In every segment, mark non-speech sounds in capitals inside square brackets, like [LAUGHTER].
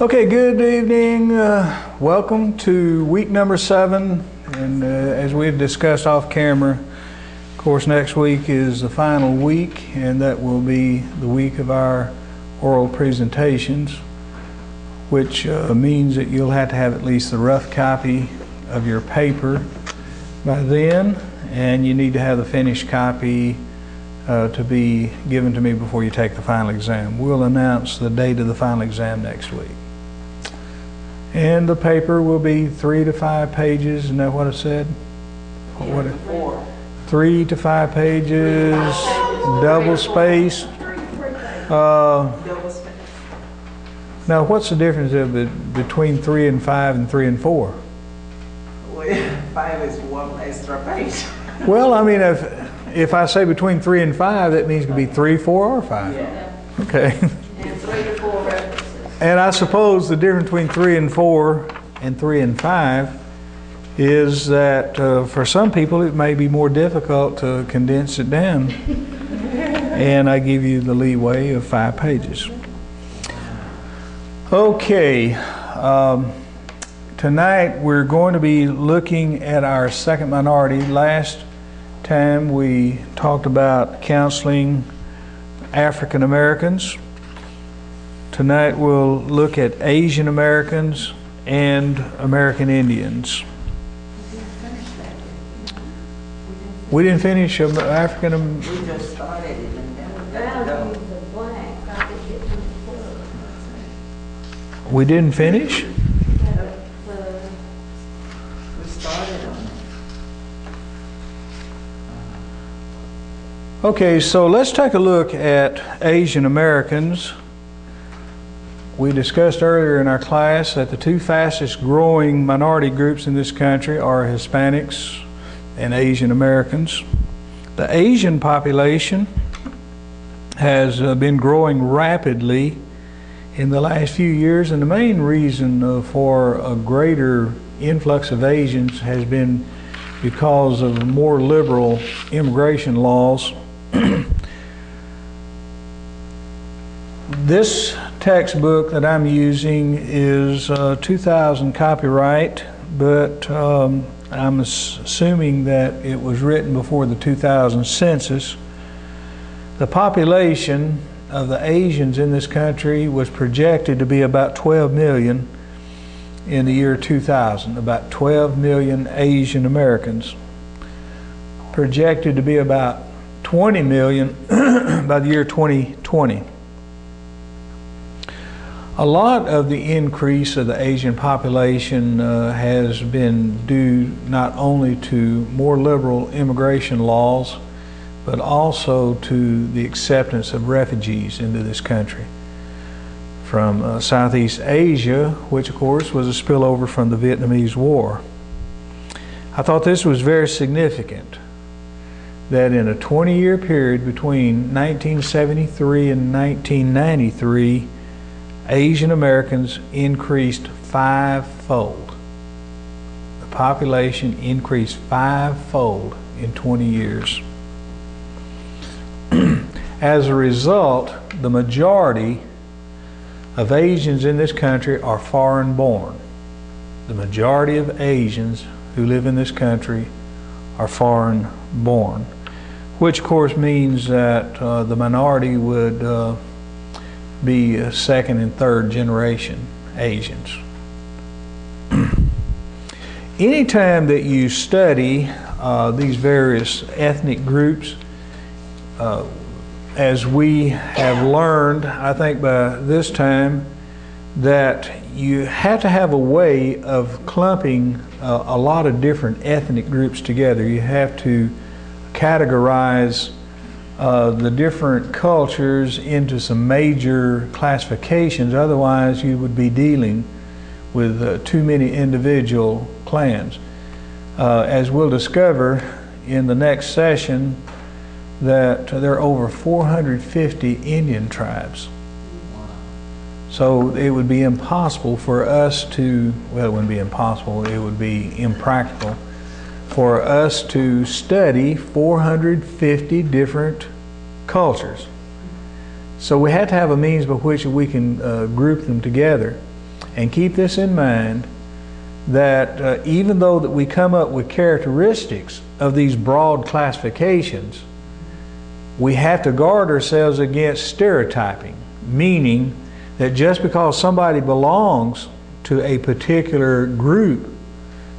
Okay, good evening. Uh, welcome to week number seven. And uh, as we've discussed off camera, of course, next week is the final week, and that will be the week of our oral presentations, which uh, means that you'll have to have at least the rough copy of your paper by then, and you need to have the finished copy uh, to be given to me before you take the final exam. We'll announce the date of the final exam next week. And the paper will be three to five pages, isn't that what it said? What, what, three to five pages, double spaced. Uh, space. now, what's the difference between three and five and three and four? Well, [LAUGHS] Five is one extra page. [LAUGHS] Well, I mean, if if I say between three and five, that means it could be three, four, or five. Yeah. Okay. [LAUGHS] And three to four references. And I suppose the difference between three and four and three and five is that uh, for some people it may be more difficult to condense it down. [LAUGHS] and I give you the leeway of five pages. Okay. Um, tonight we're going to be looking at our second minority. Last time we talked about counseling African Americans. Tonight we'll look at Asian Americans and American Indians. We didn't finish um, African. Am- We just started it and then we got to Values go. of black, I could get to the club. We didn't finish. We started on. Okay, so let's take a look at Asian Americans. We discussed earlier in our class that the two fastest growing minority groups in this country are Hispanics and Asian Americans. The Asian population has uh, been growing rapidly in the last few years, and the main reason uh, for a greater influx of Asians has been because of more liberal immigration laws. [CLEARS THROAT] this textbook that I'm using is uh, 2000 copyright, but um, I'm assuming that it was written before the 2000 census. The population of the Asians in this country was projected to be about 12 million in the year 2000, about 12 million Asian Americans. Projected to be about 20 million [CLEARS THROAT] by the year 2020. A lot of the increase of the Asian population uh, has been due not only to more liberal immigration laws, but also to the acceptance of refugees into this country from uh, Southeast Asia, which of course was a spillover from the Vietnamese War. I thought this was very significant that in a 20 year period between 1973 and 1993, Asian Americans increased fivefold. The population increased fivefold in 20 years. [CLEARS THROAT] As a result, the majority of Asians in this country are foreign born. The majority of Asians who live in this country are foreign born, which of course means that uh, the minority would uh, be second and third generation Asians. [CLEARS THROAT] Anytime that you study uh, these various ethnic groups, uh, as we have learned, I think by this time, that you have to have a way of clumping uh, a lot of different ethnic groups together. You have to categorize uh, the different cultures into some major classifications. Otherwise, you would be dealing with uh, too many individual clans. Uh, as we'll discover in the next session, that there are over 450 Indian tribes. So it would be impossible for us to, well, it wouldn't be impossible, it would be impractical for us to study 450 different cultures. So we had to have a means by which we can uh, group them together. And keep this in mind that uh, even though that we come up with characteristics of these broad classifications, we have to guard ourselves against stereotyping, meaning that just because somebody belongs to a particular group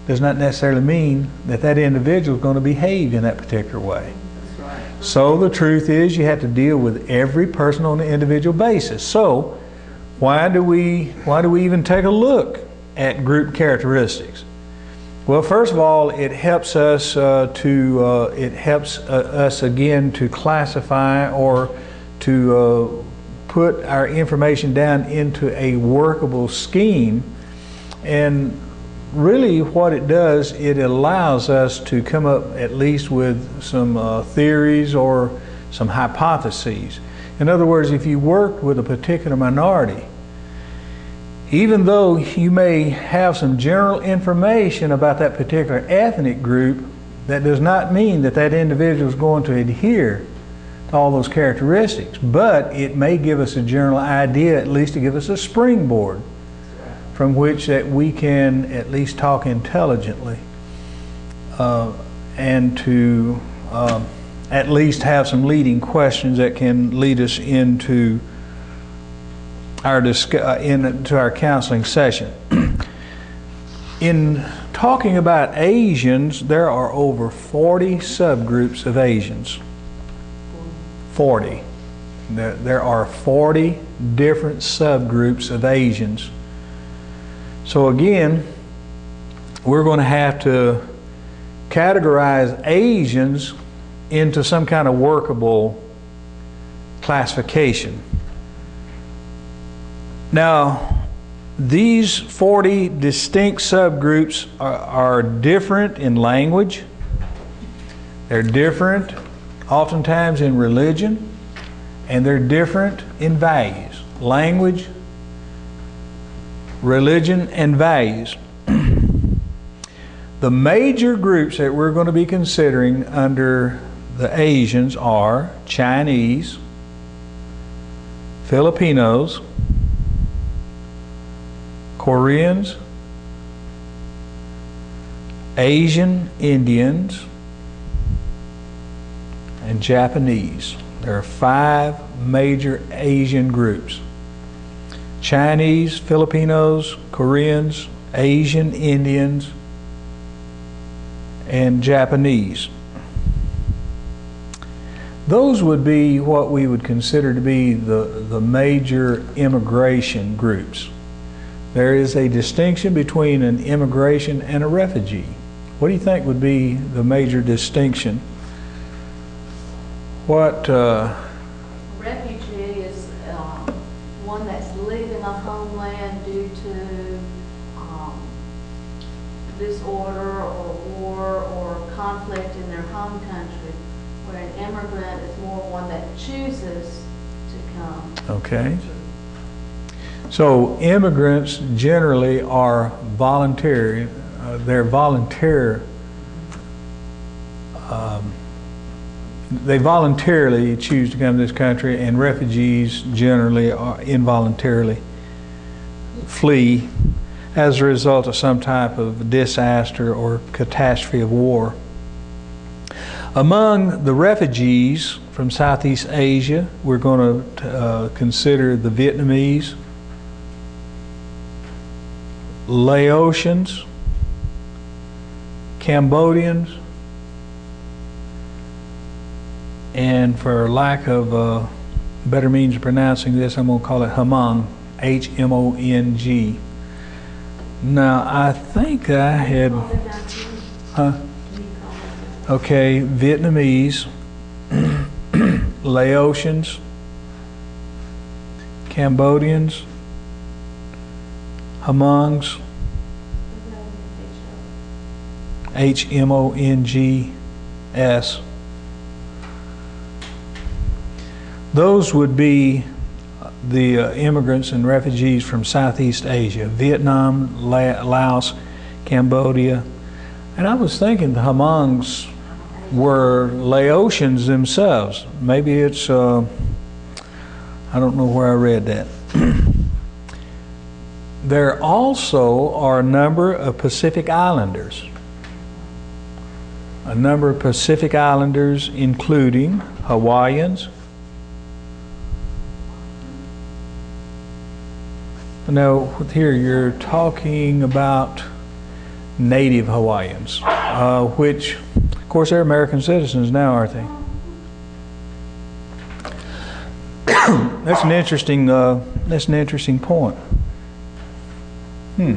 does not necessarily mean that that individual is going to behave in that particular way. So the truth is, you have to deal with every person on an individual basis. So, why do we why do we even take a look at group characteristics? Well, first of all, it helps us uh, to uh, it helps uh, us again to classify or to uh, put our information down into a workable scheme, and really what it does, it allows us to come up at least with some uh, theories or some hypotheses. In other words, if you work with a particular minority, even though you may have some general information about that particular ethnic group, that does not mean that that individual is going to adhere to all those characteristics. But it may give us a general idea, at least to give us a springboard from which that we can at least talk intelligently uh, and to um, at least have some leading questions that can lead us into our discuss, uh, into our counseling session. [CLEARS THROAT] In talking about Asians, there are over 40 subgroups of Asians. 40. There, there are 40 different subgroups of Asians. So again, we're going to have to categorize Asians into some kind of workable classification. Now, these 40 distinct subgroups are, are different in language, they're different oftentimes in religion, and they're different in values. Language, religion, and values. the major groups that we're going to be considering under the Asians are Chinese, Filipinos, Koreans, Asian Indians, and Japanese. There are five major Asian groups Chinese, Filipinos, Koreans, Asian Indians, and Japanese. Those would be what we would consider to be the, the major immigration groups. There is a distinction between an immigration and a refugee. What do you think would be the major distinction? What, uh, Refugee is um, one that's leaving a homeland due to um, disorder or war or conflict in their home country, where an immigrant is more one that chooses to come. Okay. So immigrants generally are voluntary, uh, they're volunteer, um, they voluntarily choose to come to this country, and refugees generally are involuntarily flee as a result of some type of disaster or catastrophe of war. Among the refugees from Southeast Asia, we're going to uh, consider the Vietnamese, Laotians, Cambodians, and for lack of uh, better means of pronouncing this, I'm going to call it Hmong, H M O N G. Now, I think I had, huh? Okay, Vietnamese, Laotians, Cambodians, Hmongs, H M O N G S. Those would be the uh, immigrants and refugees from Southeast Asia, Vietnam, La- Laos, Cambodia. And I was thinking the Hmongs were Laotians themselves. Maybe it's, uh, I don't know where I read that. [CLEARS THROAT] there also are a number of Pacific Islanders. A number of Pacific Islanders, including Hawaiians. Now, here you're talking about native Hawaiians, uh, which, course, they're American citizens now, aren't they? [COUGHS] that's an interesting. Uh, that's an interesting point. Hmm.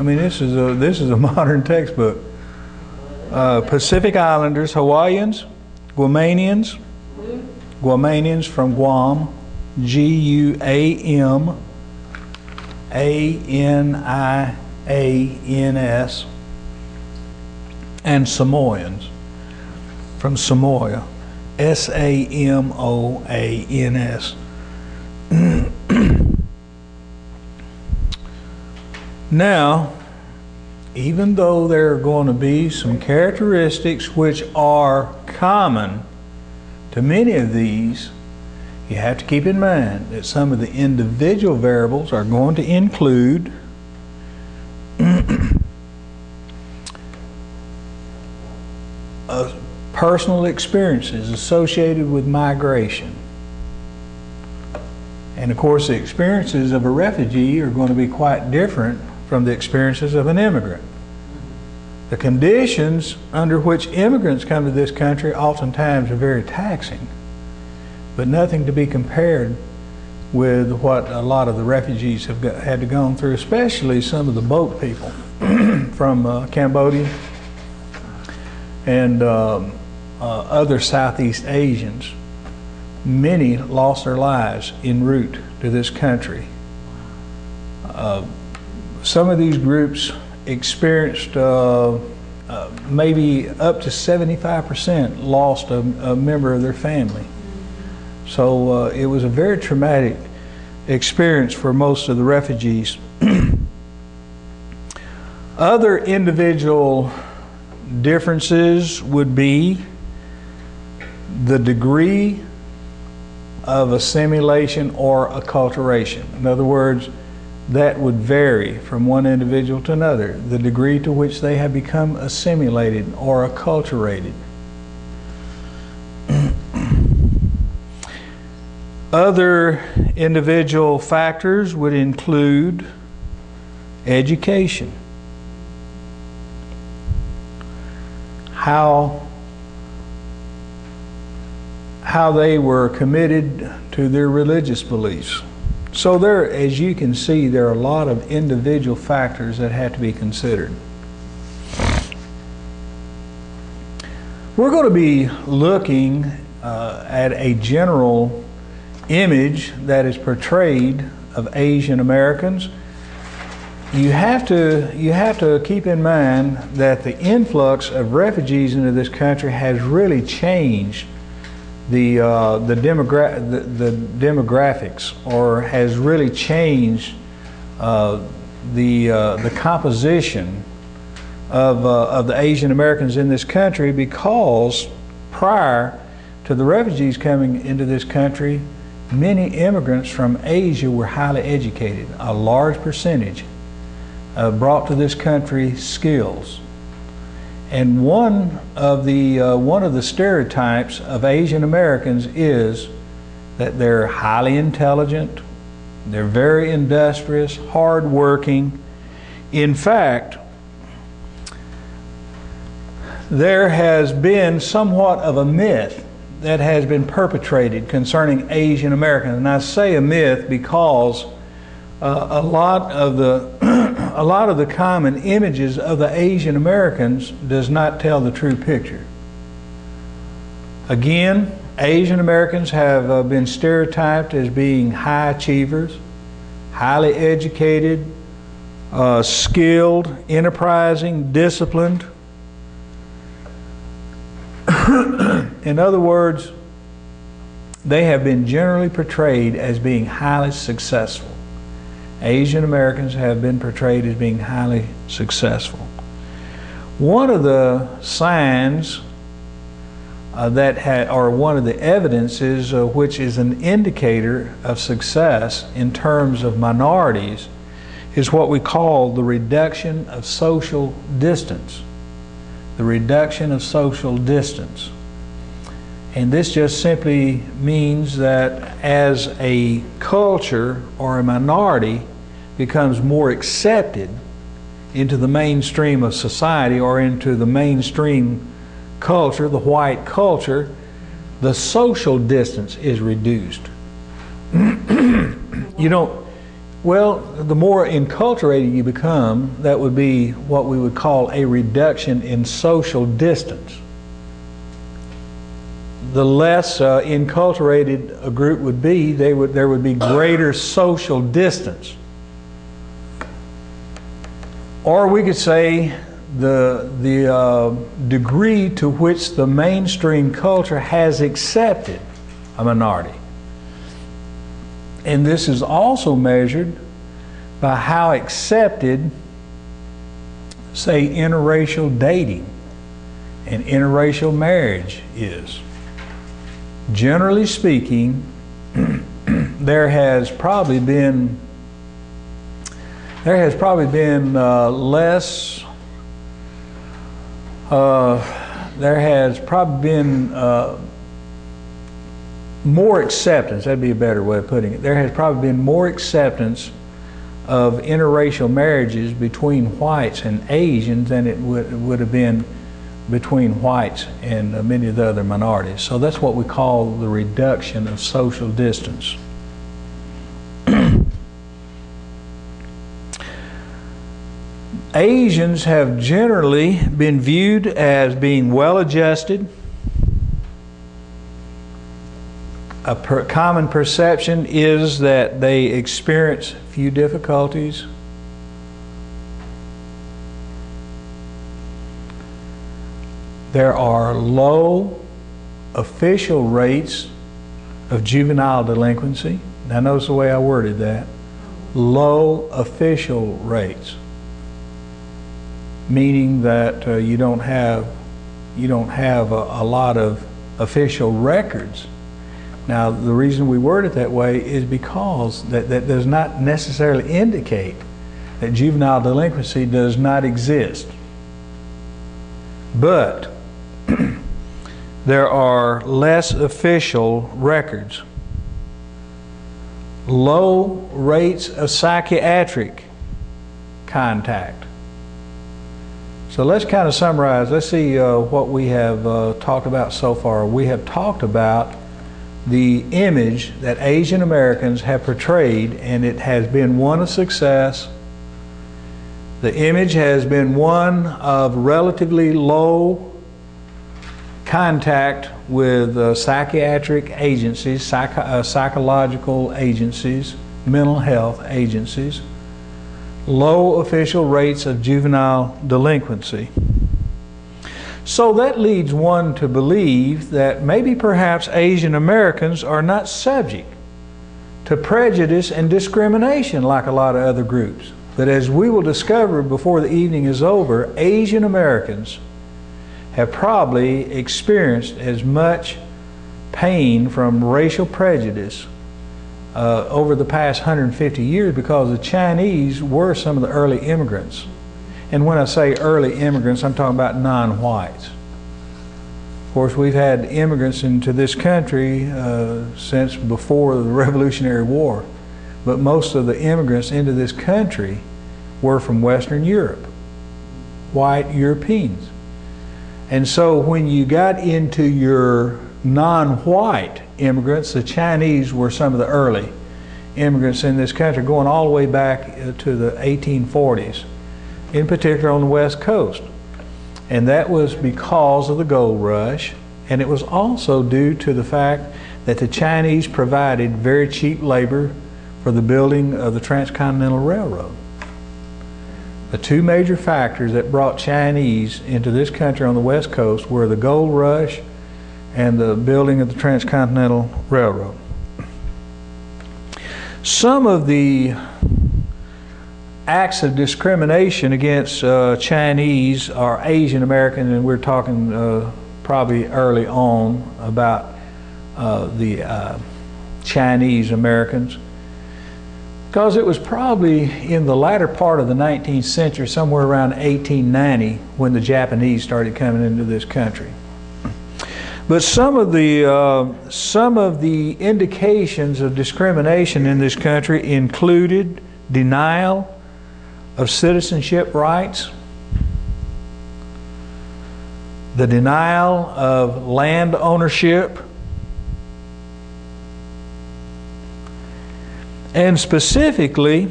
I mean, this is a this is a [LAUGHS] modern textbook. Uh, Pacific Islanders, Hawaiians, Guamanians, Guamanians from Guam, G U A M A N I A N S, and Samoans from Samoa, S A M O A N S. [CLEARS THROAT] Now, even though there are going to be some characteristics which are common to many of these, you have to keep in mind that some of the individual variables are going to include uh, personal experiences associated with migration. And of course, the experiences of a refugee are going to be quite different from the experiences of an immigrant. The conditions under which immigrants come to this country oftentimes are very taxing, but nothing to be compared with what a lot of the refugees have got, had to go through, especially some of the boat people [CLEARS THROAT] from uh, Cambodia and um, uh, other Southeast Asians. Many lost their lives en route to this country. Uh, some of these groups experienced uh, uh, maybe up to 75% lost a, a, member of their family. So uh, it was a very traumatic experience for most of the refugees. [CLEARS THROAT] Other individual differences would be the degree of assimilation or acculturation. In other words, that would vary from one individual to another, the degree to which they have become assimilated or acculturated. [CLEARS THROAT] Other individual factors would include education, how how they were committed to their religious beliefs. So there, as you can see, there are a lot of individual factors that have to be considered. We're going to be looking uh, at a general image that is portrayed of Asian Americans. You have to you have to keep in mind that the influx of refugees into this country has really changed the uh, the, demogra- the, the, demographics or has really changed uh, the uh, the composition of uh, of the Asian Americans in this country because prior to the refugees coming into this country, many immigrants from Asia were highly educated. A large percentage uh, brought to this country skills and one of the uh, one of the stereotypes of Asian Americans is that they're highly intelligent, they're very industrious, hardworking. In fact, there has been somewhat of a myth that has been perpetrated concerning Asian Americans, and I say a myth because uh, a lot of the a lot of the common images of the Asian Americans does not tell the true picture. Again, Asian Americans have uh, been stereotyped as being high achievers, highly educated, uh, skilled, enterprising, disciplined. [COUGHS] In other words, they have been generally portrayed as being highly successful. Asian Americans have been portrayed as being highly successful. One of the signs uh, that ha- or one of the evidences uh, which is an indicator of success in terms of minorities is what we call the reduction of social distance. The reduction of social distance. And this just simply means that as a culture or a minority becomes more accepted into the mainstream of society or into the mainstream culture, the white culture, the social distance is reduced. [CLEARS THROAT] you don't, well, the more enculturated you become, that would be what we would call a reduction in social distance. The less uh, enculturated a group would be, they would, there would be greater social distance. Or we could say the, the uh, degree to which the mainstream culture has accepted a minority. And this is also measured by how accepted, say, interracial dating and interracial marriage is. Generally speaking, [CLEARS THROAT] there has probably been there has probably been uh, less, uh, there has probably been uh, more acceptance, that'd be a better way of putting it. There has probably been more acceptance of interracial marriages between whites and Asians than it would, would have been between whites and many of the other minorities. So that's what we call the reduction of social distance. [CLEARS THROAT] Asians have generally been viewed as being well adjusted. A per common perception is that they experience few difficulties. There are low official rates of juvenile delinquency. Now, notice the way I worded that low official rates meaning that uh, you don't have you don't have a, a, lot of official records. Now, the reason we word it that way is because that, that does not necessarily indicate that juvenile delinquency does not exist. But [CLEARS THROAT] there are less official records. Low rates of psychiatric contact so let's kind of summarize. Let's see uh, what we have uh, talked about so far. We have talked about the image that Asian Americans have portrayed, and it has been one of success. The image has been one of relatively low contact with uh, psychiatric agencies, psych uh, psychological agencies, mental health agencies low official rates of juvenile delinquency. So that leads one to believe that maybe perhaps Asian Americans are not subject to prejudice and discrimination like a lot of other groups. But as we will discover before the evening is over, Asian Americans have probably experienced as much pain from racial prejudice uh, over the past 150 years because the Chinese were some of the early immigrants. And when I say early immigrants, I'm talking about non-whites. Of course, we've had immigrants into this country uh, since before the Revolutionary War, but most of the immigrants into this country were from Western Europe, white Europeans. And so when you got into your non-white immigrants. The Chinese were some of the early immigrants in this country, going all the way back uh, to the 1840s, in particular on the West Coast. And that was because of the gold rush, and it was also due to the fact that the Chinese provided very cheap labor for the building of the Transcontinental Railroad. The two major factors that brought Chinese into this country on the West Coast were the gold rush and the building of the Transcontinental Railroad. Some of the acts of discrimination against uh, Chinese or Asian Americans, and we're talking uh, probably early on about uh, the uh, Chinese Americans. Because it was probably in the latter part of the 19th century, somewhere around 1890, when the Japanese started coming into this country. But some of the uh, some of the indications of discrimination in this country included denial of citizenship rights, the denial of land ownership, and specifically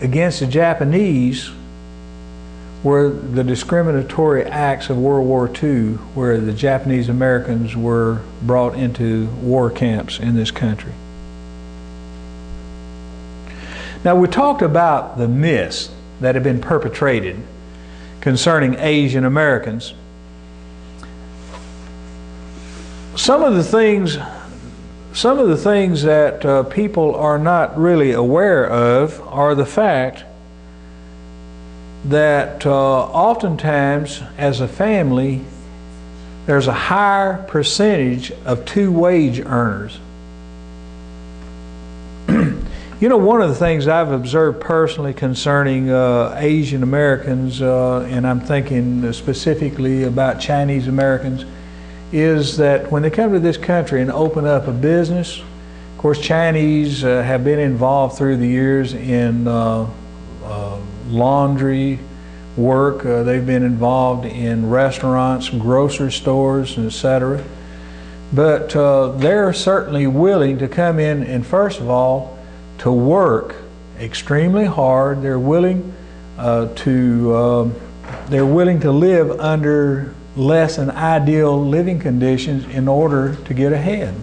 against the Japanese were the discriminatory acts of World War II, where the Japanese Americans were brought into war camps in this country. Now, we talked about the myths that have been perpetrated concerning Asian Americans. Some of the things, some of the things that uh, people are not really aware of are the fact that uh, oftentimes, as a family, there's a higher percentage of two wage earners. [CLEARS THROAT] you know, one of the things I've observed personally concerning uh, Asian Americans, uh, and I'm thinking specifically about Chinese Americans, is that when they come to this country and open up a business, of course, Chinese uh, have been involved through the years in uh, uh, laundry work. Uh, they've been involved in restaurants, grocery stores, etc. But uh, they're certainly willing to come in and, first of all, to work extremely hard. They're willing uh, to um, they're willing to live under less than ideal living conditions in order to get ahead.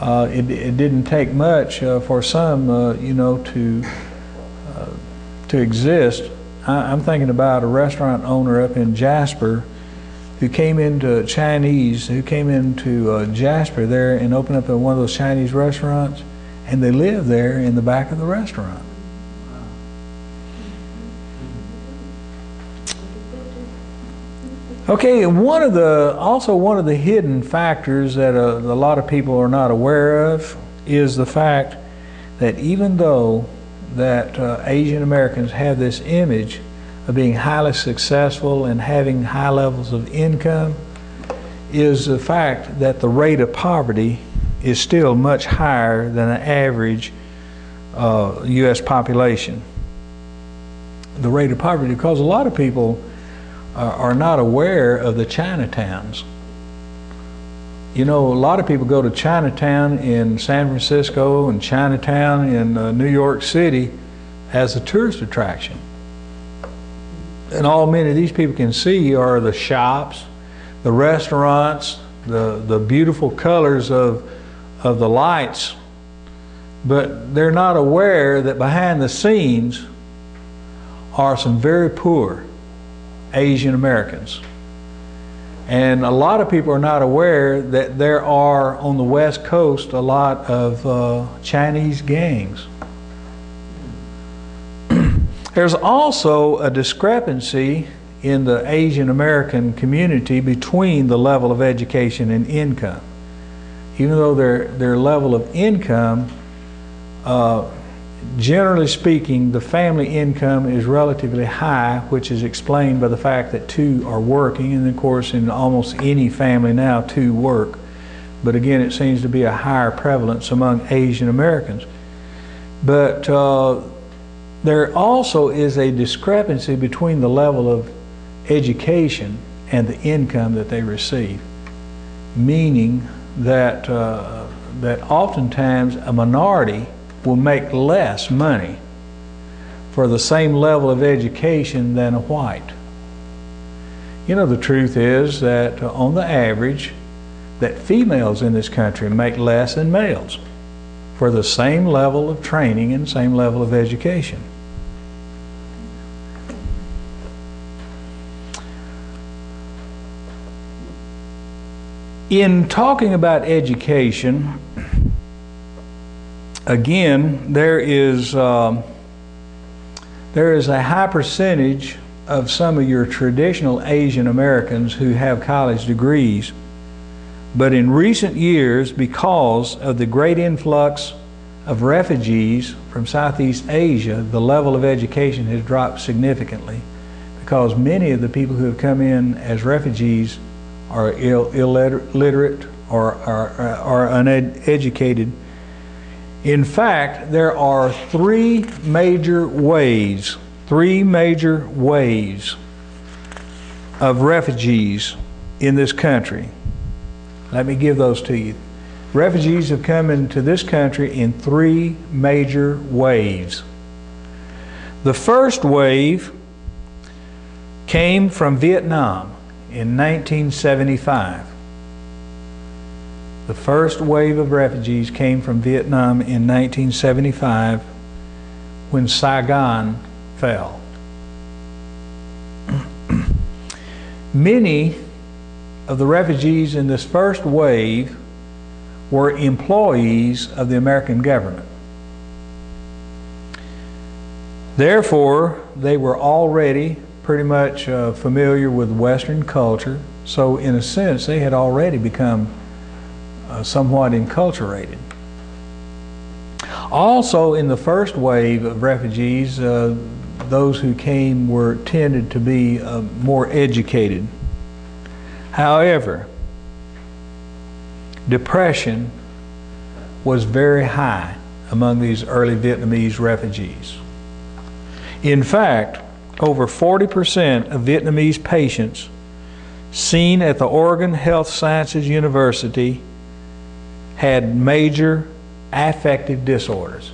Uh, it, it, didn't take much uh, for some, uh, you know, to to exist. I, am thinking about a restaurant owner up in Jasper who came into Chinese, who came into uh, Jasper there and opened up one of those Chinese restaurants, and they live there in the back of the restaurant. Okay, one of the also one of the hidden factors that a, a lot of people are not aware of is the fact that even though that uh, Asian Americans have this image of being highly successful and having high levels of income is the fact that the rate of poverty is still much higher than the average uh, U.S. population. The rate of poverty, because a lot of people are, not aware of the Chinatowns. You know, a lot of people go to Chinatown in San Francisco and Chinatown in uh, New York City as a tourist attraction. And all many of these people can see are the shops, the restaurants, the, the beautiful colors of, of the lights, but they're not aware that behind the scenes are some very poor Asian Americans. And a lot of people are not aware that there are on the West Coast a lot of uh, Chinese gangs. [CLEARS THROAT] There's also a discrepancy in the Asian American community between the level of education and income. Even though their, their level of income uh, generally speaking, the family income is relatively high, which is explained by the fact that two are working, and of course, in almost any family now, two work. But again, it seems to be a higher prevalence among Asian Americans. But uh, there also is a discrepancy between the level of education and the income that they receive, meaning that, uh, that oftentimes a minority will make less money for the same level of education than a white. You know, the truth is that uh, on the average, that females in this country make less than males for the same level of training and same level of education. In talking about education, again, there is, um, there is a high percentage of some of your traditional Asian Americans who have college degrees. But in recent years, because of the great influx of refugees from Southeast Asia, the level of education has dropped significantly because many of the people who have come in as refugees are Ill, illiterate or are, are uneducated. In fact, there are three major ways, three major ways of refugees in this country. Let me give those to you. Refugees have come into this country in three major waves. The first wave came from Vietnam in 1975. The first wave of refugees came from Vietnam in 1975 when Saigon fell. [CLEARS THROAT] Many of the refugees in this first wave were employees of the American government. Therefore, they were already pretty much uh, familiar with Western culture, so in a sense, they had already become uh, somewhat enculturated. Also, in the first wave of refugees, uh, those who came were tended to be uh, more educated. However, depression was very high among these early Vietnamese refugees. In fact, over 40% of Vietnamese patients seen at the Oregon Health Sciences University had major affective disorders,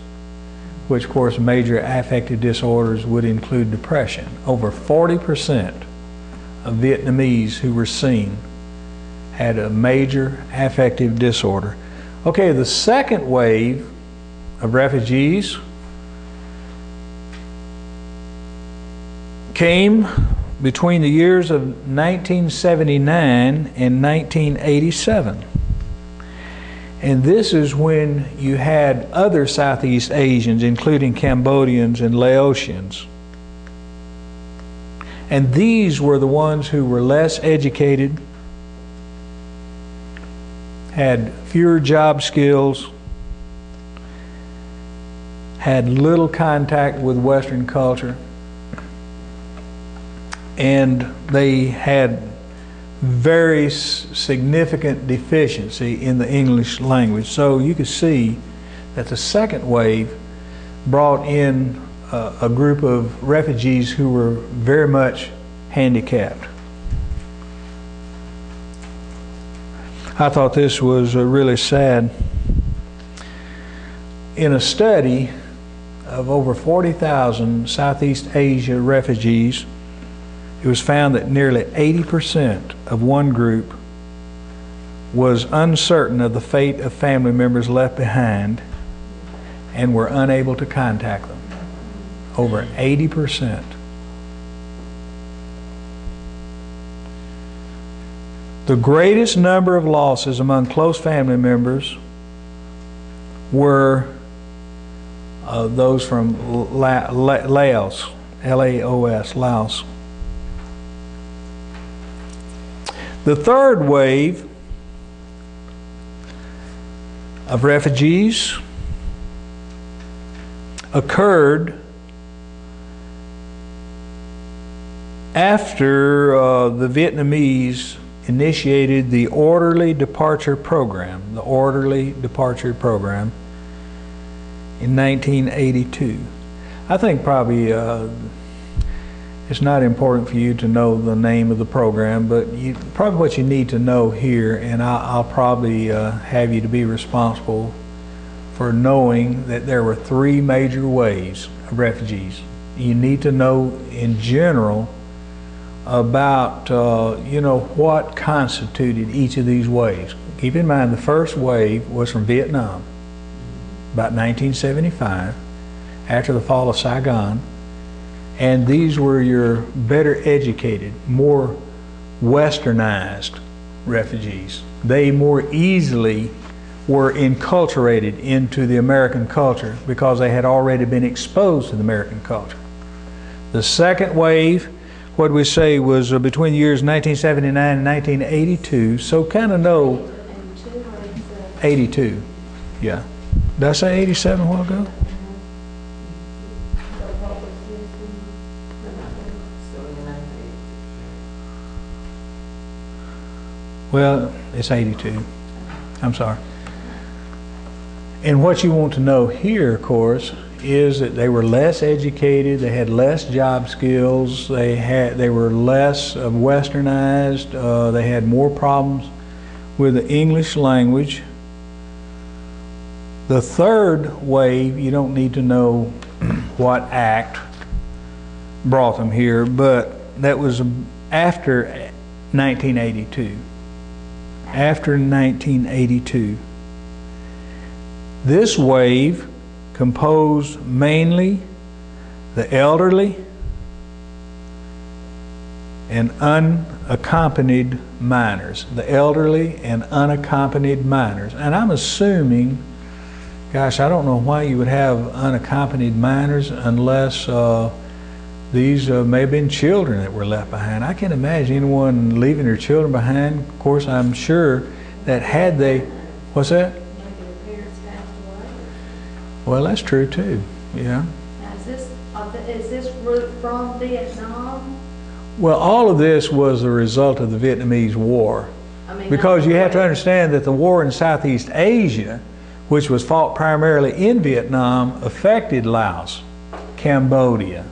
which, of course, major affective disorders would include depression. Over 40% of Vietnamese who were seen had a major affective disorder. Okay, the second wave of refugees came between the years of 1979 and 1987. And this is when you had other Southeast Asians, including Cambodians and Laotians. And these were the ones who were less educated, had fewer job skills, had little contact with Western culture, and they had very significant deficiency in the English language. So you can see that the second wave brought in uh, a group of refugees who were very much handicapped. I thought this was uh, really sad. In a study of over 40,000 Southeast Asia refugees, it was found that nearly 80% of one group was uncertain of the fate of family members left behind and were unable to contact them. Over 80%. The greatest number of losses among close family members were uh, those from La- La- Laos, L A O S, Laos. The third wave of refugees occurred after uh, the Vietnamese initiated the Orderly Departure Program, the Orderly Departure Program, in 1982. I think probably uh, it's not important for you to know the name of the program, but you, probably what you need to know here, and I'll, I'll probably uh, have you to be responsible for knowing that there were three major ways of refugees. You need to know in general about uh, you know what constituted each of these waves. Keep in mind the first wave was from Vietnam, about 1975, after the fall of Saigon, and these were your better educated, more westernized refugees. They more easily were enculturated into the American culture because they had already been exposed to the American culture. The second wave what we say was uh, between the years 1979 and 1982. So kind of know 82, yeah. Did I say 87 a while ago? Well, it's 82. I'm sorry. And what you want to know here, of course, is that they were less educated, they had less job skills, they had they were less westernized, uh, they had more problems with the English language. The third wave, you don't need to know [CLEARS THROAT] what act brought them here, but that was after 1982 after 1982. This wave composed mainly the elderly and unaccompanied minors. The elderly and unaccompanied minors. And I'm assuming, gosh, I don't know why you would have unaccompanied minors unless uh, these uh, may have been children that were left behind. I can't imagine anyone leaving their children behind. Of course, I'm sure that had they, what's that? Maybe their parents passed away. Well, that's true too. Yeah. Now, is this, are is this route from Vietnam? Well, all of this was a result of the Vietnamese War. I mean, Because you have to understand that the war in Southeast Asia, which was fought primarily in Vietnam, affected Laos, Cambodia.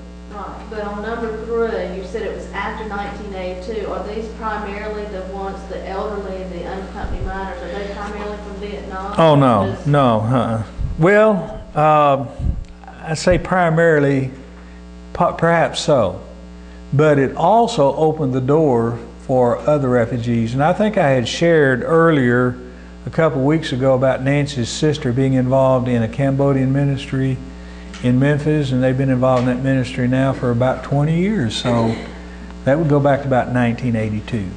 But on number three, you said it was after 1982. Are these primarily the ones, the elderly and the unaccompanied minors, are they primarily from Vietnam? Oh, no, no. Uh-uh. Well, uh, I say primarily, perhaps so. But it also opened the door for other refugees. And I think I had shared earlier, a couple weeks ago, about Nancy's sister being involved in a Cambodian ministry in Memphis, and they've been involved in that ministry now for about 20 years. So that would go back to about 1982.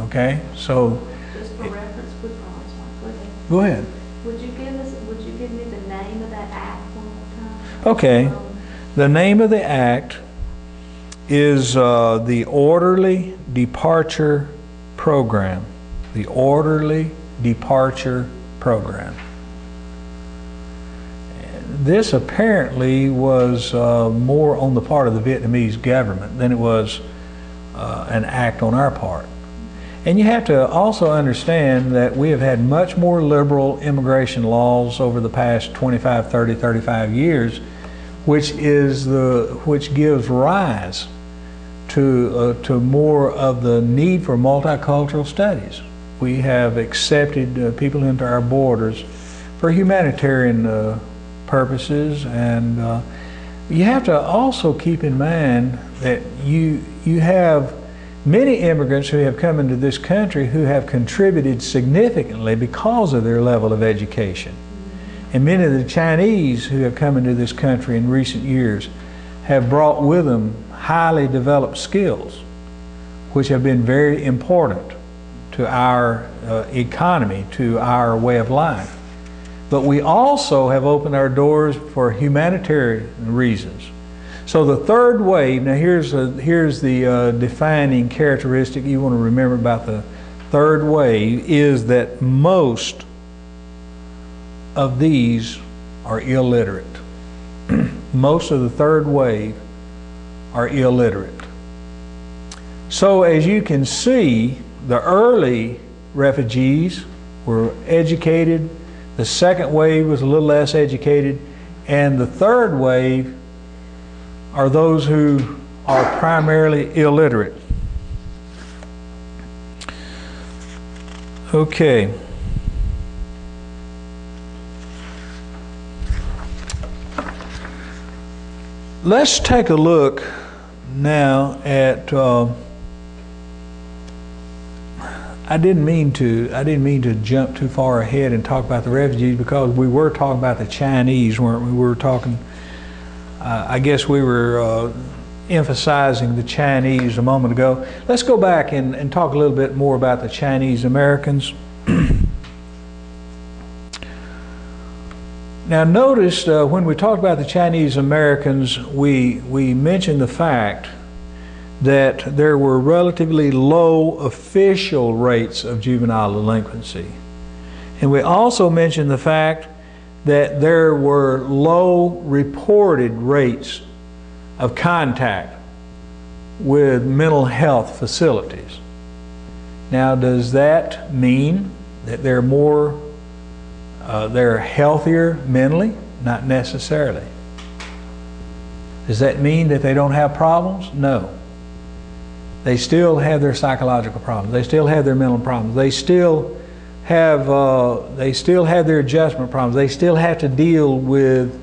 Okay? So Just for reference, go ahead. go ahead. Would you give us, would you give me the name of that act one more time? Okay. Um, The name of the act is uh, the Orderly Departure Program. The Orderly Departure Program. This apparently was uh, more on the part of the Vietnamese government than it was uh, an act on our part. And you have to also understand that we have had much more liberal immigration laws over the past 25, 30, 35 years, which is the which gives rise to uh, to more of the need for multicultural studies. We have accepted uh, people into our borders for humanitarian uh, purposes, and uh, you have to also keep in mind that you you have many immigrants who have come into this country who have contributed significantly because of their level of education. And many of the Chinese who have come into this country in recent years have brought with them highly developed skills, which have been very important to our uh, economy, to our way of life. But we also have opened our doors for humanitarian reasons. So the third wave, now here's, a, here's the uh, defining characteristic you want to remember about the third wave is that most of these are illiterate. [CLEARS THROAT] most of the third wave are illiterate. So as you can see, the early refugees were educated, the second wave was a little less educated, and the third wave are those who are primarily illiterate. Okay. Let's take a look now at. Uh, I didn't mean to. I didn't mean to jump too far ahead and talk about the refugees because we were talking about the Chinese, weren't we? We were talking. Uh, I guess we were uh, emphasizing the Chinese a moment ago. Let's go back and, and talk a little bit more about the Chinese Americans. [CLEARS THROAT] now, notice uh, when we talk about the Chinese Americans, we we mentioned the fact that there were relatively low official rates of juvenile delinquency. And we also mentioned the fact that there were low reported rates of contact with mental health facilities. Now, does that mean that they're more, uh, they're healthier mentally? Not necessarily. Does that mean that they don't have problems? No. They still have their psychological problems. They still have their mental problems. They still have uh, they still have their adjustment problems. They still have to deal with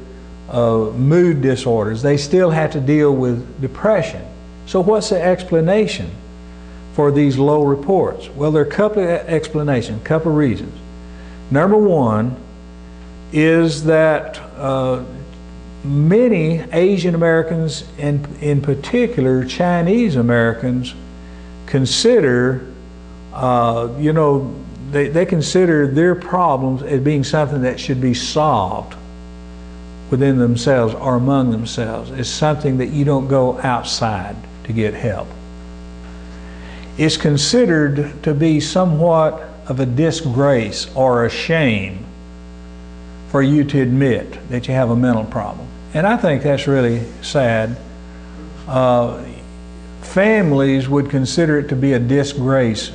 uh, mood disorders. They still have to deal with depression. So what's the explanation for these low reports? Well, there are a couple of explanations, a couple of reasons. Number one is that uh, many Asian Americans, and in particular Chinese Americans, consider, uh, you know, they, they consider their problems as being something that should be solved within themselves or among themselves. It's something that you don't go outside to get help. It's considered to be somewhat of a disgrace or a shame for you to admit that you have a mental problem. And I think that's really sad. Uh, families would consider it to be a disgrace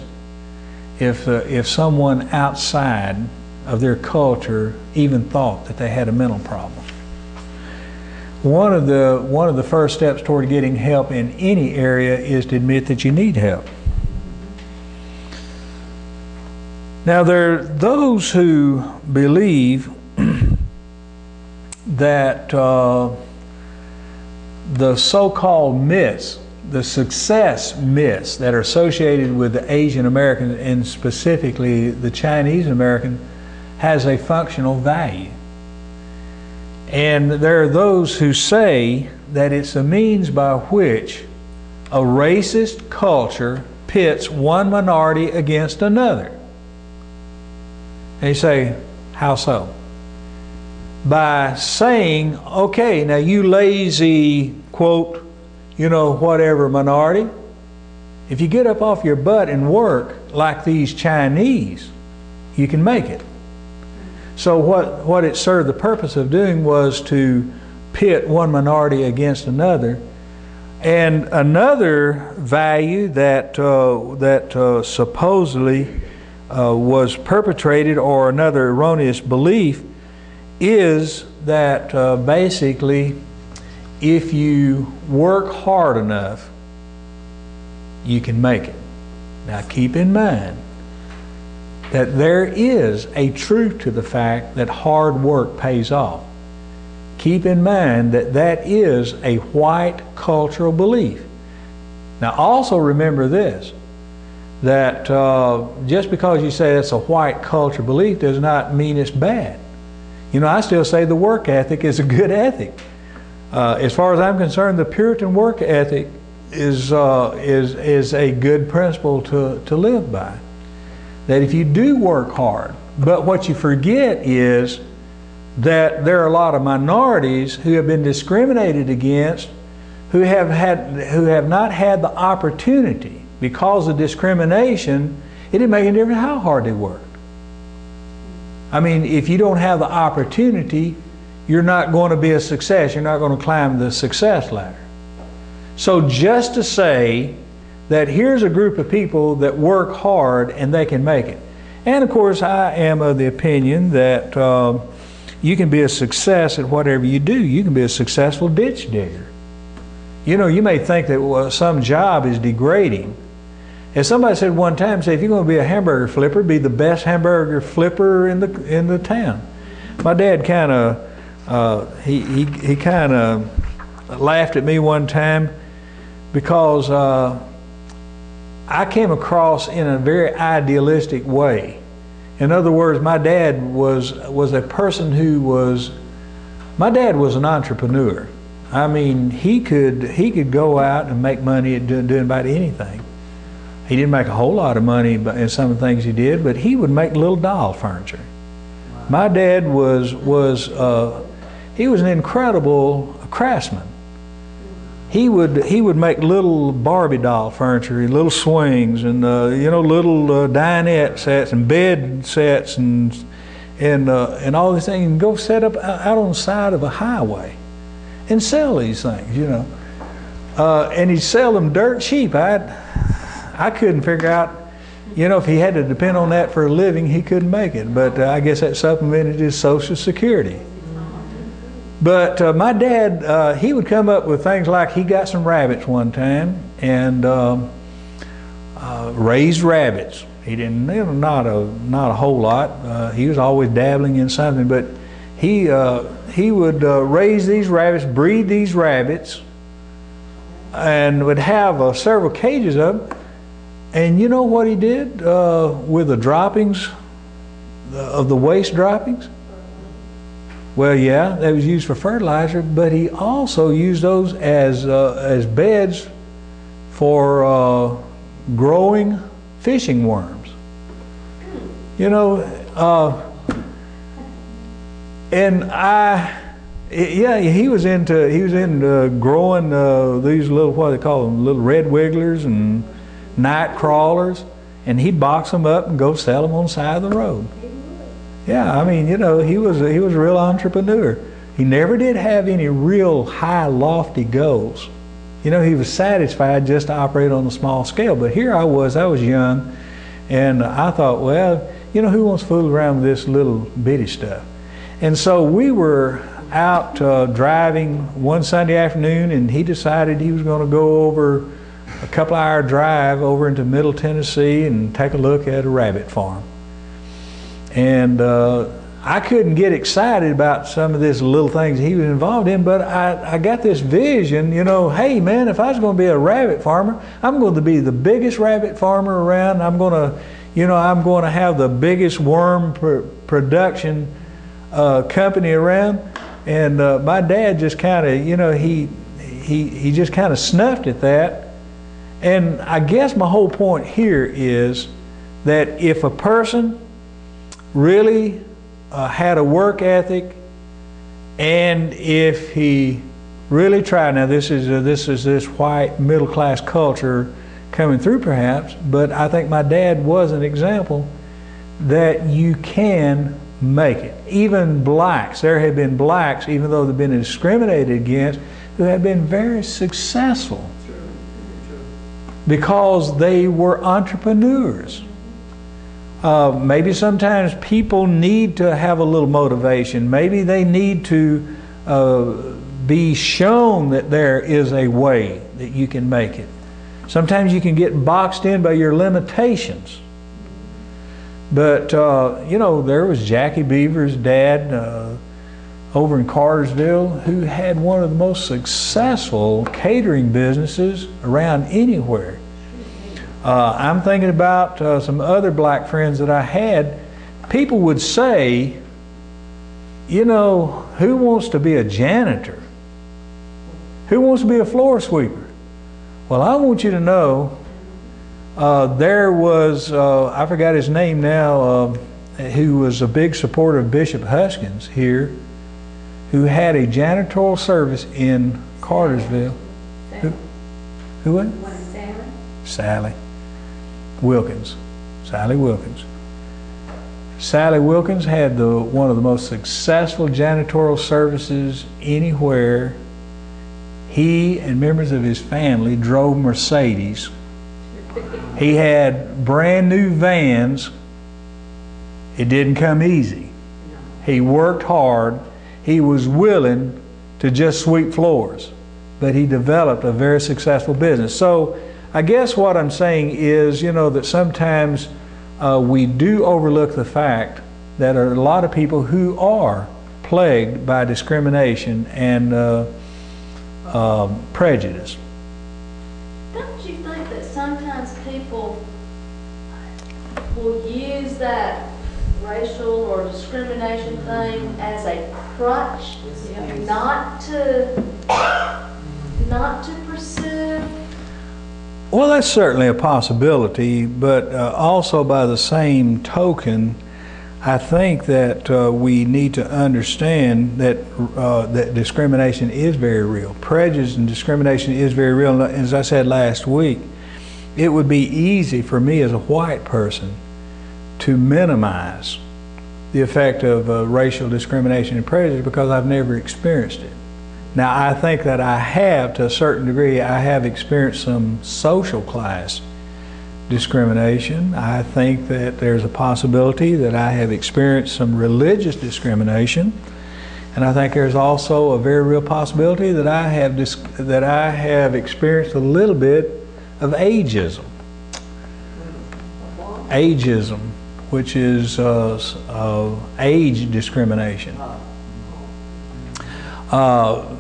if, uh, if someone outside of their culture even thought that they had a mental problem. One of the, one of the first steps toward getting help in any area is to admit that you need help. Now, there are those who believe [CLEARS THROAT] that uh, the so called myths, the success myths that are associated with the Asian American and specifically the Chinese American has a functional value. And there are those who say that it's a means by which a racist culture pits one minority against another. You say, how so? By saying, okay, now you lazy, quote, you know, whatever minority, if you get up off your butt and work like these Chinese, you can make it. So what, what it served the purpose of doing was to pit one minority against another. And another value that, uh, that uh, supposedly uh, was perpetrated, or another erroneous belief, is that uh, basically if you work hard enough, you can make it. Now keep in mind that there is a truth to the fact that hard work pays off. Keep in mind that that is a white cultural belief. Now also remember this that uh, just because you say that's a white culture belief does not mean it's bad. You know, I still say the work ethic is a good ethic. Uh, as far as I'm concerned, the Puritan work ethic is, uh, is, is a good principle to, to live by. That if you do work hard, but what you forget is that there are a lot of minorities who have been discriminated against who have, had, who have not had the opportunity because of discrimination, it didn't make any difference how hard they worked. I mean, if you don't have the opportunity, you're not going to be a success. You're not going to climb the success ladder. So just to say that here's a group of people that work hard and they can make it. And of course, I am of the opinion that uh, you can be a success at whatever you do. You can be a successful ditch digger. You know, you may think that well, some job is degrading. As somebody said one time, say if you're going to be a hamburger flipper, be the best hamburger flipper in the in the town. My dad kind of uh, he he, he kind of laughed at me one time because uh, I came across in a very idealistic way. In other words, my dad was was a person who was my dad was an entrepreneur. I mean, he could he could go out and make money doing, doing about anything. He didn't make a whole lot of money in some of the things he did, but he would make little doll furniture. My dad was was uh, he was an incredible craftsman. He would he would make little Barbie doll furniture, little swings, and uh, you know little uh, dinette sets and bed sets and and uh, and all these things, and go set up out on the side of a highway and sell these things, you know. Uh, and he'd sell them dirt cheap. I I couldn't figure out, you know, if he had to depend on that for a living, he couldn't make it. But uh, I guess that supplemented his Social Security. But uh, my dad, uh, he would come up with things like he got some rabbits one time and um, uh, raised rabbits. He didn't, you know, not a not a whole lot. Uh, he was always dabbling in something, but he uh, he would raise these rabbits, breed these rabbits, and would have several cages of them. And you know what he did with the droppings of the waste droppings? Well, yeah, that was used for fertilizer, but he also used those as uh, as beds for uh, growing fishing worms. You know, uh, and I, yeah, he was into he was into growing uh, these little what do they call them little red wigglers and night crawlers, and he'd box them up and go sell them on the side of the road. Yeah, I mean, you know, he was a, he was a real entrepreneur. He never did have any real high, lofty goals. You know, he was satisfied just to operate on a small scale. But here I was, I was young, and I thought, well, you know, who wants to fool around with this little bitty stuff? And so we were out uh, driving one Sunday afternoon, and he decided he was going to go over a couple hour drive over into Middle Tennessee and take a look at a rabbit farm. And uh, I couldn't get excited about some of these little things he was involved in, but I, I got this vision, you know, hey man, if I was going to be a rabbit farmer, I'm going to be the biggest rabbit farmer around. I'm going to, you know, I'm going to have the biggest worm pr- production uh, company around. And uh, my dad just kind of, you know, he, he, he just kind of snuffed at that. And I guess my whole point here is that if a person really uh, had a work ethic, and if he really tried, now this is a, this is this white middle class culture coming through perhaps, but I think my dad was an example that you can make it. Even blacks, there have been blacks, even though they've been discriminated against, who have been very successful because they were entrepreneurs. Uh, maybe sometimes people need to have a little motivation. Maybe they need to uh, be shown that there is a way that you can make it. Sometimes you can get boxed in by your limitations. But, uh, you know, there was Jackie Beaver's dad uh, over in Cartersville who had one of the most successful catering businesses around anywhere. Uh, I'm thinking about uh, some other black friends that I had. People would say, you know, who wants to be a janitor? Who wants to be a floor sweeper? Well, I want you to know uh, there was, uh, I forgot his name now, uh, who was a big supporter of Bishop Huskins here, who had a janitorial service in Cartersville. Who, who was? Sally. Sally. Wilkins, Sally Wilkins. Sally Wilkins had the, one of the most successful janitorial services anywhere. He and members of his family drove Mercedes. He had brand new vans. It didn't come easy. He worked hard. He was willing to just sweep floors, but he developed a very successful business. So I guess what I'm saying is, you know, that sometimes uh, we do overlook the fact that there are a lot of people who are plagued by discrimination and uh, uh, prejudice. Don't you think that sometimes people will use that racial or discrimination thing as a crutch, not to not to pursue well, that's certainly a possibility, but uh, also by the same token, I think that uh, we need to understand that uh, that discrimination is very real. Prejudice and discrimination is very real. And as I said last week, it would be easy for me as a white person to minimize the effect of uh, racial discrimination and prejudice because I've never experienced it. Now, I think that I have, to a certain degree, I have experienced some social class discrimination. I think that there's a possibility that I have experienced some religious discrimination. And I think there's also a very real possibility that I have that I have experienced a little bit of ageism. Ageism, which is uh, uh, age discrimination. Uh,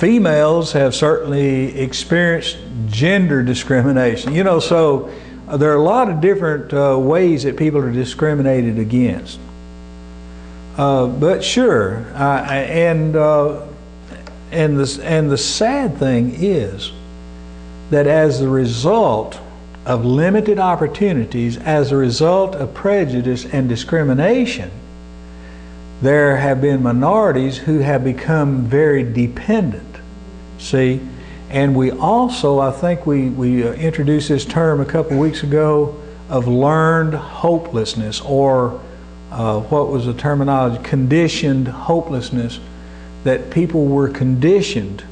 females have certainly experienced gender discrimination. You know, so uh, there are a lot of different uh, ways that people are discriminated against. Uh, but sure, I, and uh, and the and the sad thing is that as a result of limited opportunities, as a result of prejudice and discrimination, there have been minorities who have become very dependent. See, and we also, I think we we uh, introduced this term a couple weeks ago of learned hopelessness or uh, what was the terminology? Conditioned hopelessness, that people were conditioned.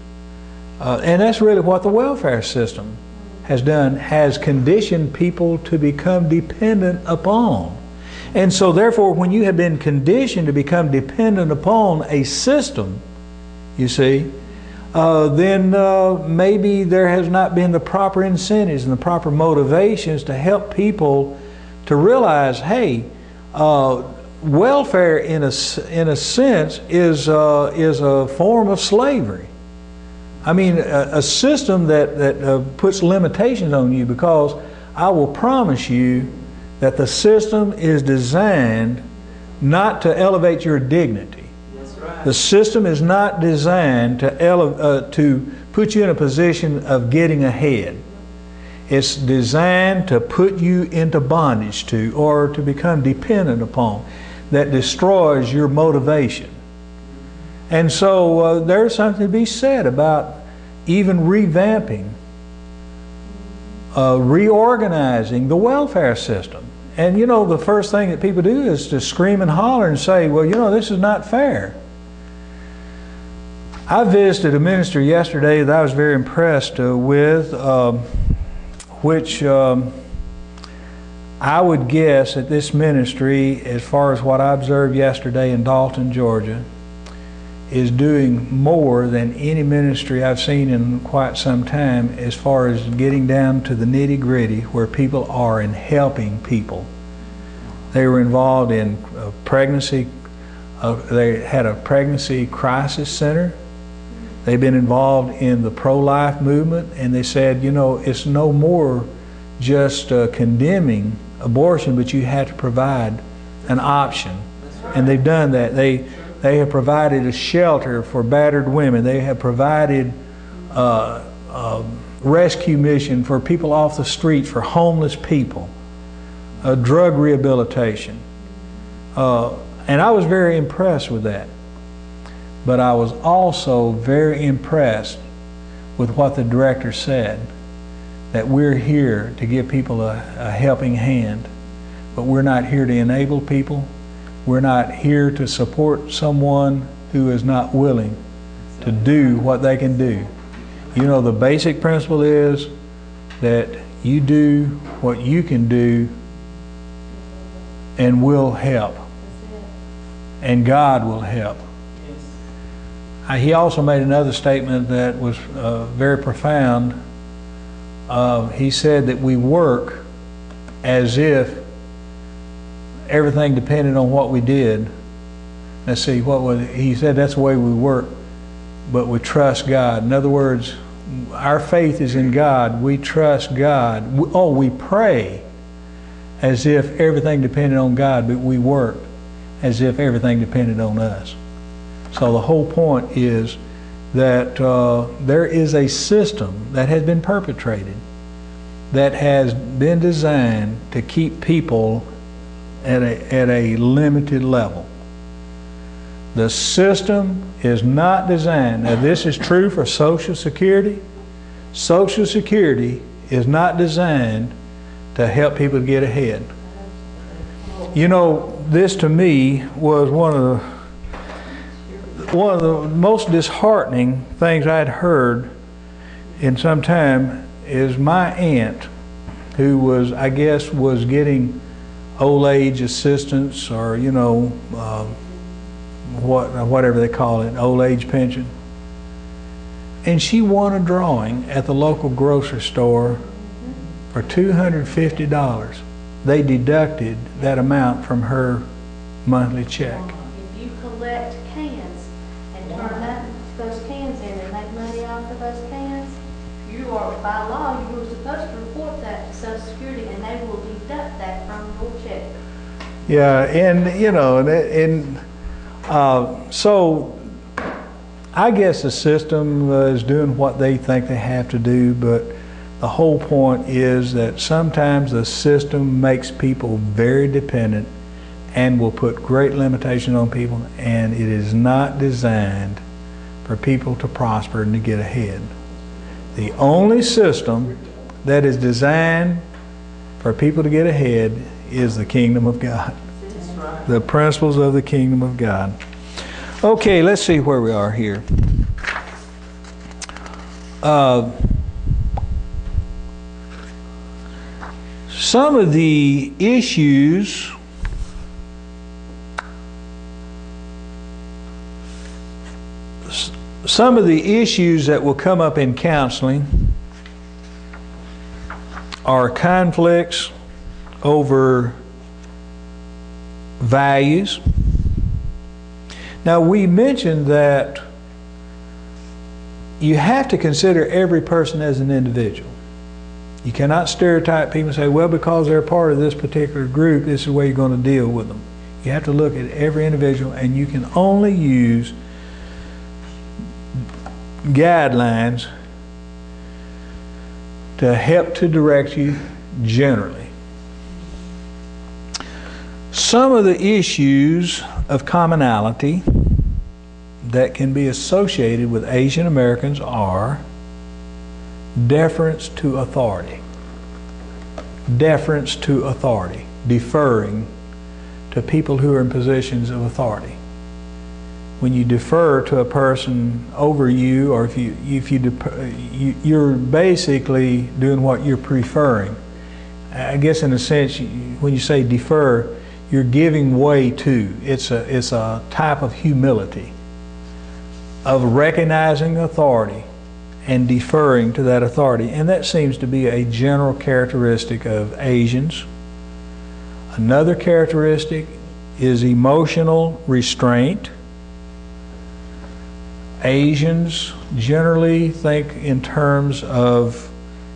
Uh, and that's really what the welfare system has done, has conditioned people to become dependent upon. And so, therefore, when you have been conditioned to become dependent upon a system, you see, uh, then uh, maybe there has not been the proper incentives and the proper motivations to help people to realize, hey, uh, welfare in a, in a sense is, uh, is a form of slavery. I mean, a, a system that, that uh, puts limitations on you because I will promise you that the system is designed not to elevate your dignity. The system is not designed to, ele- uh, to put you in a position of getting ahead. It's designed to put you into bondage to or to become dependent upon that destroys your motivation. And so uh, there's something to be said about even revamping, uh, reorganizing the welfare system. And you know, the first thing that people do is to scream and holler and say, well, you know, this is not fair. I visited a minister yesterday that I was very impressed uh, with, um, which um, I would guess that this ministry, as far as what I observed yesterday in Dalton, Georgia, is doing more than any ministry I've seen in quite some time as far as getting down to the nitty gritty where people are and helping people. They were involved in pregnancy, uh, they had a pregnancy crisis center. They've been involved in the pro life movement, and they said, you know, it's no more just uh, condemning abortion, but you have to provide an option. And they've done that. They, they have provided a shelter for battered women. They have provided uh, a rescue mission for people off the streets, for homeless people, uh, drug rehabilitation. Uh, and I was very impressed with that. But I was also very impressed with what the director said that we're here to give people a, a helping hand, but we're not here to enable people. We're not here to support someone who is not willing to do what they can do. You know, the basic principle is that you do what you can do and will help, and God will help. He also made another statement that was uh, very profound. Uh, he said that we work as if everything depended on what we did. Let's see, what was it? He said that's the way we work, but we trust God. In other words, our faith is in God. We trust God. We- Oh, we pray as if everything depended on God, but we work as if everything depended on us. So the whole point is that uh, there is a system that has been perpetrated that has been designed to keep people at a, at a limited level. The system is not designed, now this is true for Social Security. Social Security is not designed to help people get ahead. You know, this to me was one of the one of the most disheartening things I'd heard in some time is my aunt, who was, I guess, was getting old age assistance or, you know, uh, what, whatever they call it, old age pension. And she won a drawing at the local grocery store for $250. They deducted that amount from her monthly check. Yeah, and you know, and, and uh, so I guess the system is doing what they think they have to do, but the whole point is that sometimes the system makes people very dependent and will put great limitation on people, and it is not designed for people to prosper and to get ahead. The only system that is designed for people to get ahead is the kingdom of God. The principles of the kingdom of God. Okay, let's see where we are here. Uh, some of the issues some of the issues that will come up in counseling are conflicts over values. Now, we mentioned that you have to consider every person as an individual. You cannot stereotype people and say, well, because they're part of this particular group, this is the way you're going to deal with them. You have to look at every individual, and you can only use guidelines to help to direct you generally. Some of the issues of commonality that can be associated with Asian Americans are deference to authority, deference to authority, deferring to people who are in positions of authority. When you defer to a person over you, or if you if you, you you're basically doing what you're preferring. I guess in a sense, when you say defer, you're giving way to. It's a it's a type of humility, of recognizing authority and deferring to that authority, and that seems to be a general characteristic of Asians. Another characteristic is emotional restraint. Asians generally think in terms of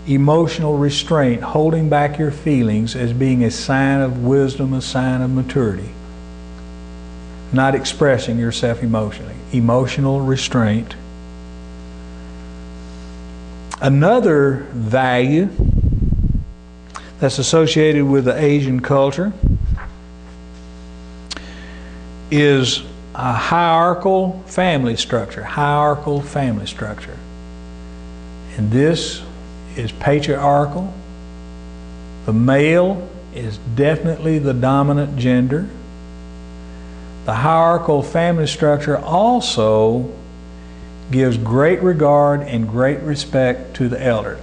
emotional restraint, holding back your feelings as being a sign of wisdom, a sign of maturity. Not expressing yourself emotionally. Emotional restraint. Another value that's associated with the Asian culture is a hierarchical family structure. Hierarchical family structure. And this is patriarchal. The male is definitely the dominant gender. The hierarchical family structure also gives great regard and great respect to the elderly.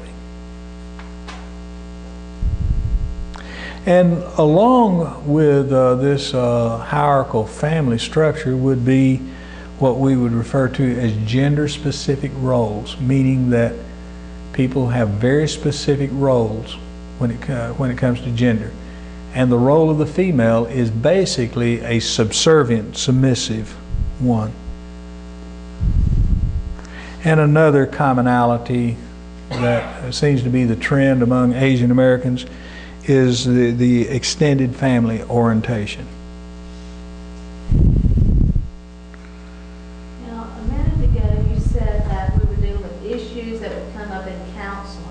And along with uh, this uh, hierarchical family structure would be what we would refer to as gender specific roles, meaning that people have very specific roles when it, uh, when it comes to gender. And the role of the female is basically a subservient, submissive one. And another commonality that seems to be the trend among Asian Americans is the, the extended family orientation. Now, a minute ago, you said that we were dealing with issues that would come up in counseling.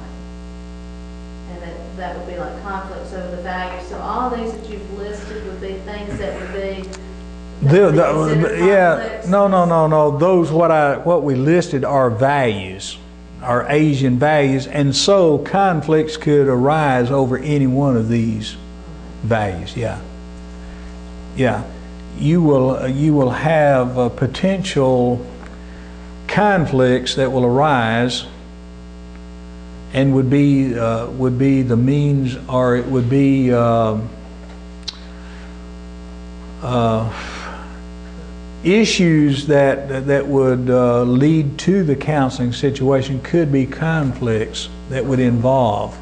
And that, that would be like conflicts over the values. So all these that you've listed would be things that would be. that The, the, yeah, no, no, no, no. Those what I what we listed are values, are Asian values, and so conflicts could arise over any one of these values. Yeah, yeah, you will, uh, you will have uh, potential conflicts that will arise and would be, uh, would be the means, or it would be, um, uh, issues that, that would uh, lead to the counseling situation could be conflicts that would involve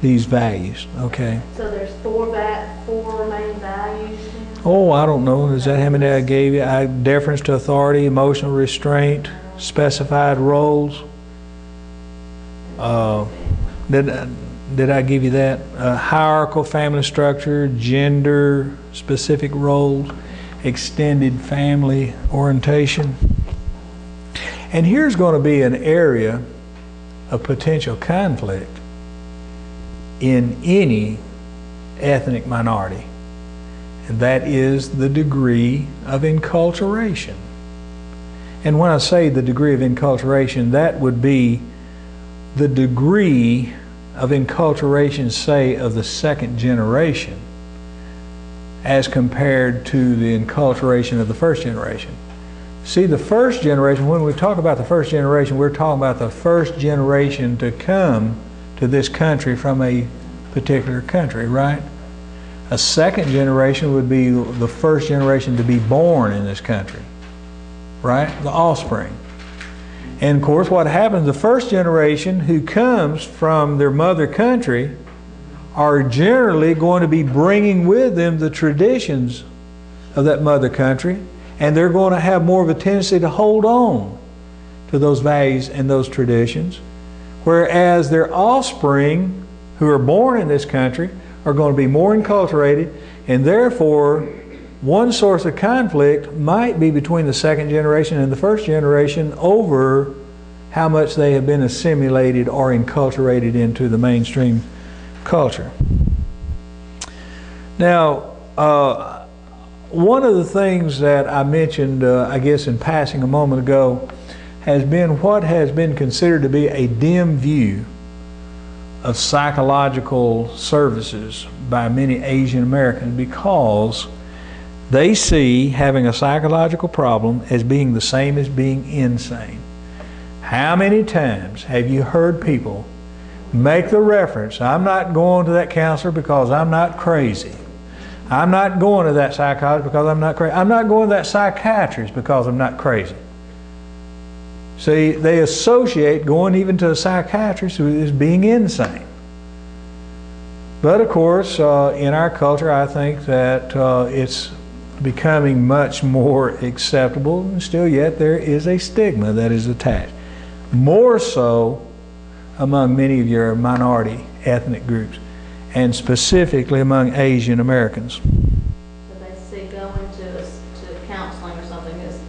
these values, okay? So there's four va, four main values? Oh, I don't know. Is that how many I gave you? I, deference to authority, emotional restraint, specified roles. Uh, did, did I give you that? Uh, hierarchical family structure, gender specific roles, extended family orientation. And here's going to be an area of potential conflict in any ethnic minority and that is the degree of enculturation. And when I say the degree of enculturation, that would be the degree of enculturation, say, of the second generation as compared to the enculturation of the first generation. See, the first generation, when we talk about the first generation, we're talking about the first generation to come to this country from a particular country, right? A second generation would be the first generation to be born in this country, right? The offspring. And of course, what happens, the first generation who comes from their mother country are generally going to be bringing with them the traditions of that mother country, and they're going to have more of a tendency to hold on to those values and those traditions. Whereas their offspring, who are born in this country, are going to be more enculturated, and therefore, one source of conflict might be between the second generation and the first generation over how much they have been assimilated or enculturated into the mainstream culture. Now, uh, one of the things that I mentioned, uh, I guess, in passing a moment ago, has been what has been considered to be a dim view of psychological services by many Asian Americans because they see having a psychological problem as being the same as being insane. How many times have you heard people make the reference, I'm not going to that counselor because I'm not crazy. I'm not going to that psychologist because I'm not crazy. I'm not going to that psychiatrist because I'm not crazy. See, they associate going even to a psychiatrist as being insane. But of course, uh, in our culture, I think that uh, it's becoming much more acceptable, and still yet there is a stigma that is attached. More so among many of your minority ethnic groups, and specifically among Asian Americans. So they see going to, to counseling or something as,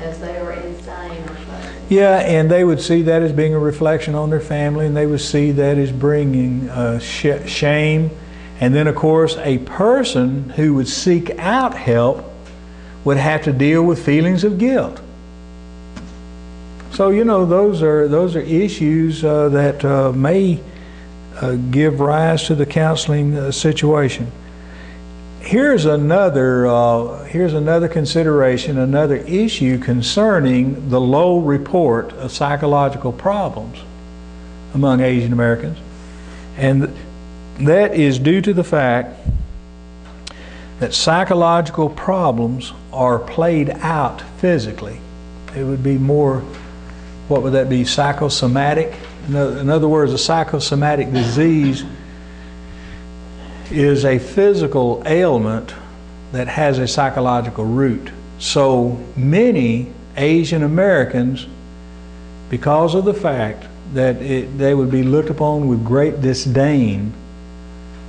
as they are insane or something. Yeah, and they would see that as being a reflection on their family, and they would see that as bringing uh, sh- shame. And then, of course, a person who would seek out help would have to deal with feelings of guilt. So you know those are those are issues uh, that uh, may uh, give rise to the counseling uh, situation. Here's another uh, here's another consideration, another issue concerning the low report of psychological problems among Asian Americans, and that is due to the fact that psychological problems are played out physically. It would be more what would that be, psychosomatic? In other, words, a psychosomatic disease is a physical ailment that has a psychological root. So many Asian Americans, because of the fact that it, they would be looked upon with great disdain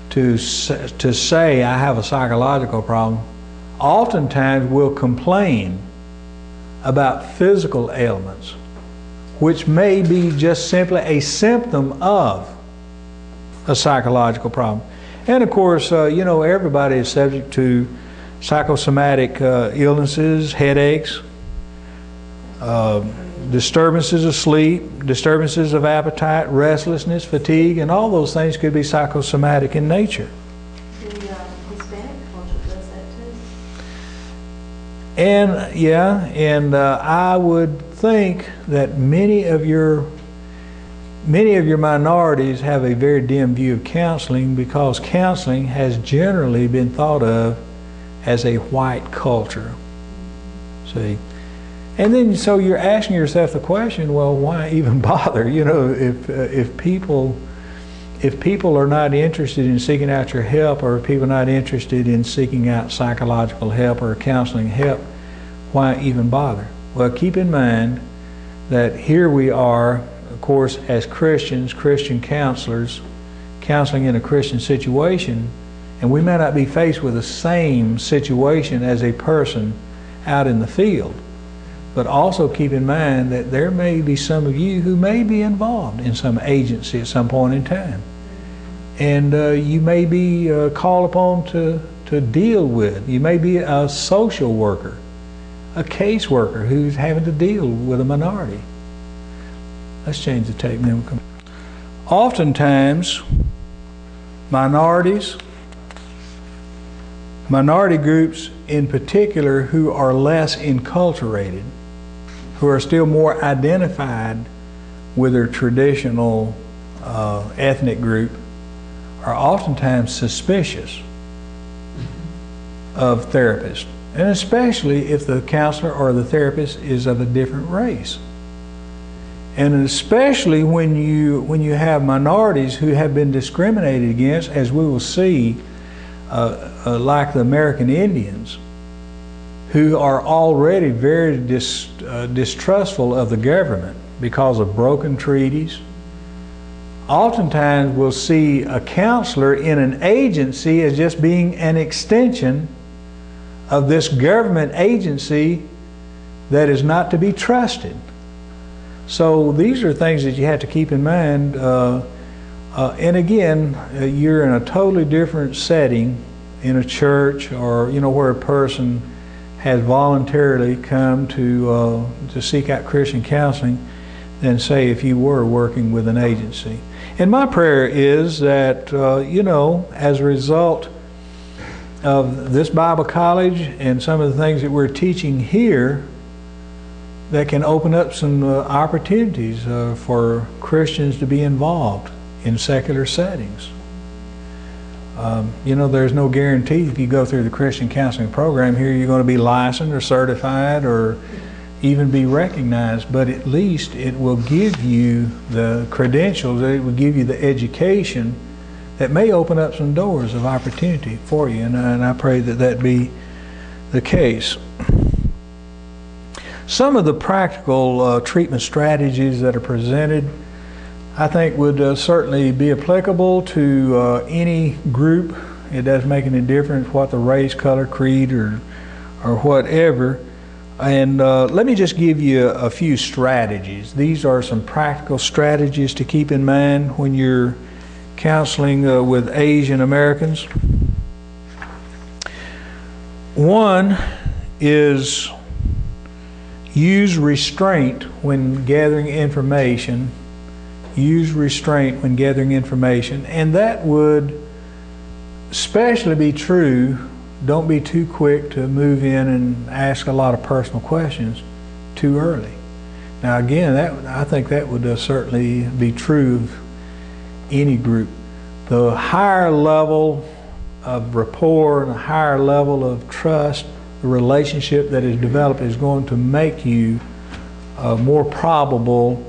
to, to say, I have a psychological problem, oftentimes will complain about physical ailments which may be just simply a symptom of a psychological problem. And of course, uh, you know, everybody is subject to psychosomatic uh, illnesses, headaches, uh, disturbances of sleep, disturbances of appetite, restlessness, fatigue, and all those things could be psychosomatic in nature. And yeah, and uh, I would think that many of your many of your minorities have a very dim view of counseling because counseling has generally been thought of as a white culture. See, and then so you're asking yourself the question, well, why even [LAUGHS] bother? You know, if uh, if people if people are not interested in seeking out your help or if people are not interested in seeking out psychological help or counseling help, why even bother? Well, keep in mind that here we are, of course, as Christians, Christian counselors, counseling in a Christian situation, and we may not be faced with the same situation as a person out in the field. But also keep in mind that there may be some of you who may be involved in some agency at some point in time and uh, you may be uh, called upon to, to deal with. You may be a social worker, a caseworker who's having to deal with a minority. Let's change the tape and then we'll come. Oftentimes, minorities, minority groups in particular who are less enculturated, who are still more identified with their traditional uh, ethnic group, are oftentimes suspicious of therapists, and especially if the counselor or the therapist is of a different race. And especially when you when you have minorities who have been discriminated against, as we will see, uh, uh, like the American Indians, who are already very dis, uh, distrustful of the government because of broken treaties, oftentimes we'll see a counselor in an agency as just being an extension of this government agency that is not to be trusted. So these are things that you have to keep in mind. Uh, uh, and again, uh, you're in a totally different setting in a church or you know where a person has voluntarily come to uh, to seek out Christian counseling than say if you were working with an agency. And my prayer is that, uh, you know, as a result of this Bible college and some of the things that we're teaching here, that can open up some uh, opportunities uh, for Christians to be involved in secular settings. Um, you know, there's no guarantee if you go through the Christian counseling program here, you're going to be licensed or certified or even be recognized, but at least it will give you the credentials, it will give you the education that may open up some doors of opportunity for you. And, and I pray that that be the case. Some of the practical uh, treatment strategies that are presented, I think, would uh, certainly be applicable to uh, any group. It doesn't make any difference what the race, color, creed, or or whatever. And uh, let me just give you a, a, few strategies. These are some practical strategies to keep in mind when you're counseling uh, with Asian Americans. One is use restraint when gathering information. Use restraint when gathering information, and that would especially be true don't be too quick to move in and ask a lot of personal questions too early. Now, again, that I think that would uh, certainly be true of any group. The higher level of rapport and a higher level of trust, the relationship that is developed is going to make you uh, more probable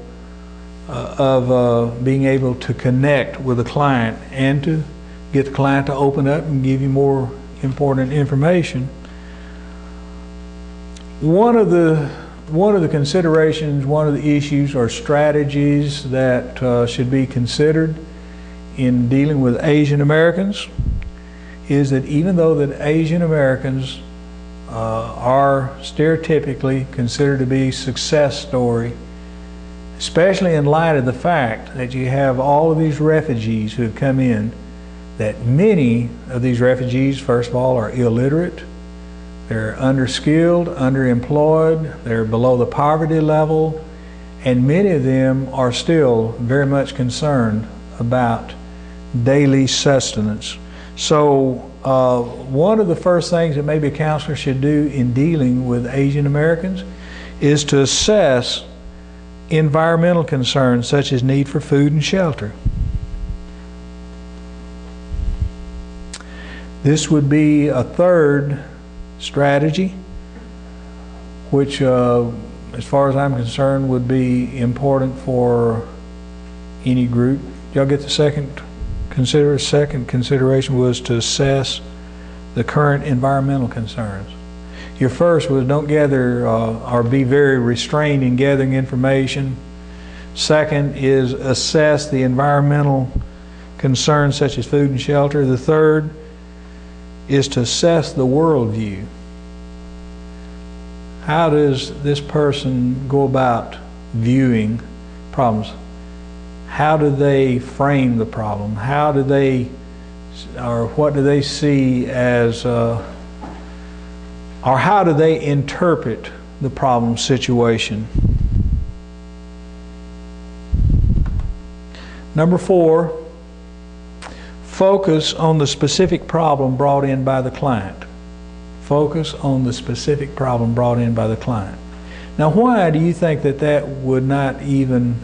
uh, of uh, being able to connect with a client and to get the client to open up and give you more important information. One of the one of the considerations, one of the issues or strategies that uh, should be considered in dealing with Asian Americans is that even though that Asian Americans uh, are stereotypically considered to be success story, especially in light of the fact that you have all of these refugees who have come in that many of these refugees, first of all, are illiterate, they're underskilled, underemployed, they're below the poverty level, and many of them are still very much concerned about daily sustenance. So, uh, one of the first things that maybe a counselor should do in dealing with Asian Americans is to assess environmental concerns such as need for food and shelter. This would be a third strategy, which, uh, as far as I'm concerned, would be important for any group. Y'all get the second consider second consideration was to assess the current environmental concerns. Your first was don't gather uh, or be very restrained in gathering information. Second is assess the environmental concerns such as food and shelter. The third is to assess the worldview. How does this person go about viewing problems? How do they frame the problem? How do they, or what do they see as, uh, or how do they interpret the problem situation? Number four, focus on the specific problem brought in by the client. Focus on the specific problem brought in by the client. Now, why do you think that that would not even,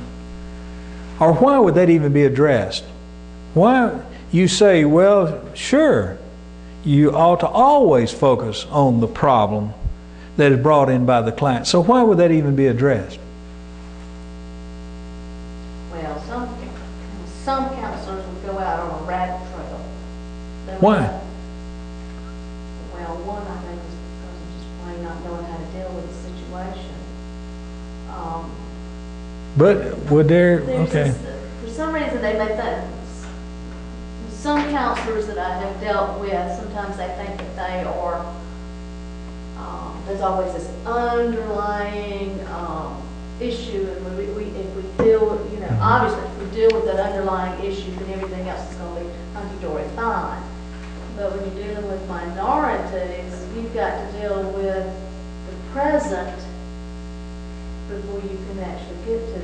or why would that even be addressed? Why you say, well, sure, you ought to always focus on the problem that is brought in by the client. So, why would that even be addressed? Well, some, some counselors would go out on a rabbit trail. They would- Why? Well, one, I think, is because of just plain not knowing how to deal with the situation. Um, But would there, There's okay. For some reason, they make that, some counselors that I have dealt with, sometimes they think that they are, um, there's always this underlying, um, issue, and we, we, if we deal with, you know, Mhm. obviously, if we deal with that underlying issue, then everything else is gonna be hunky-dory fine. But when you're dealing with minorities, you've got to deal with the present before you can actually get to.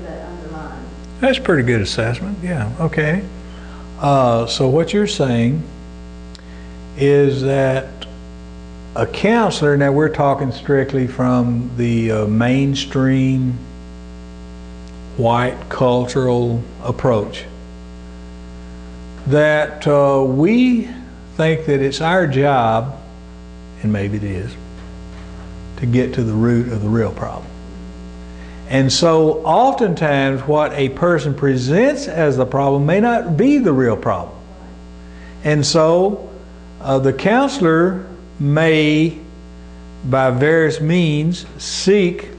That's pretty good assessment, yeah, okay. Uh, so what you're saying is that a counselor, now we're talking strictly from the uh, mainstream white cultural approach, that uh, we think that it's our job, and maybe it is, to get to the root of the real problem. And so, oftentimes, what a person presents as the problem may not be the real problem. And so, uh, the counselor may, by various means, seek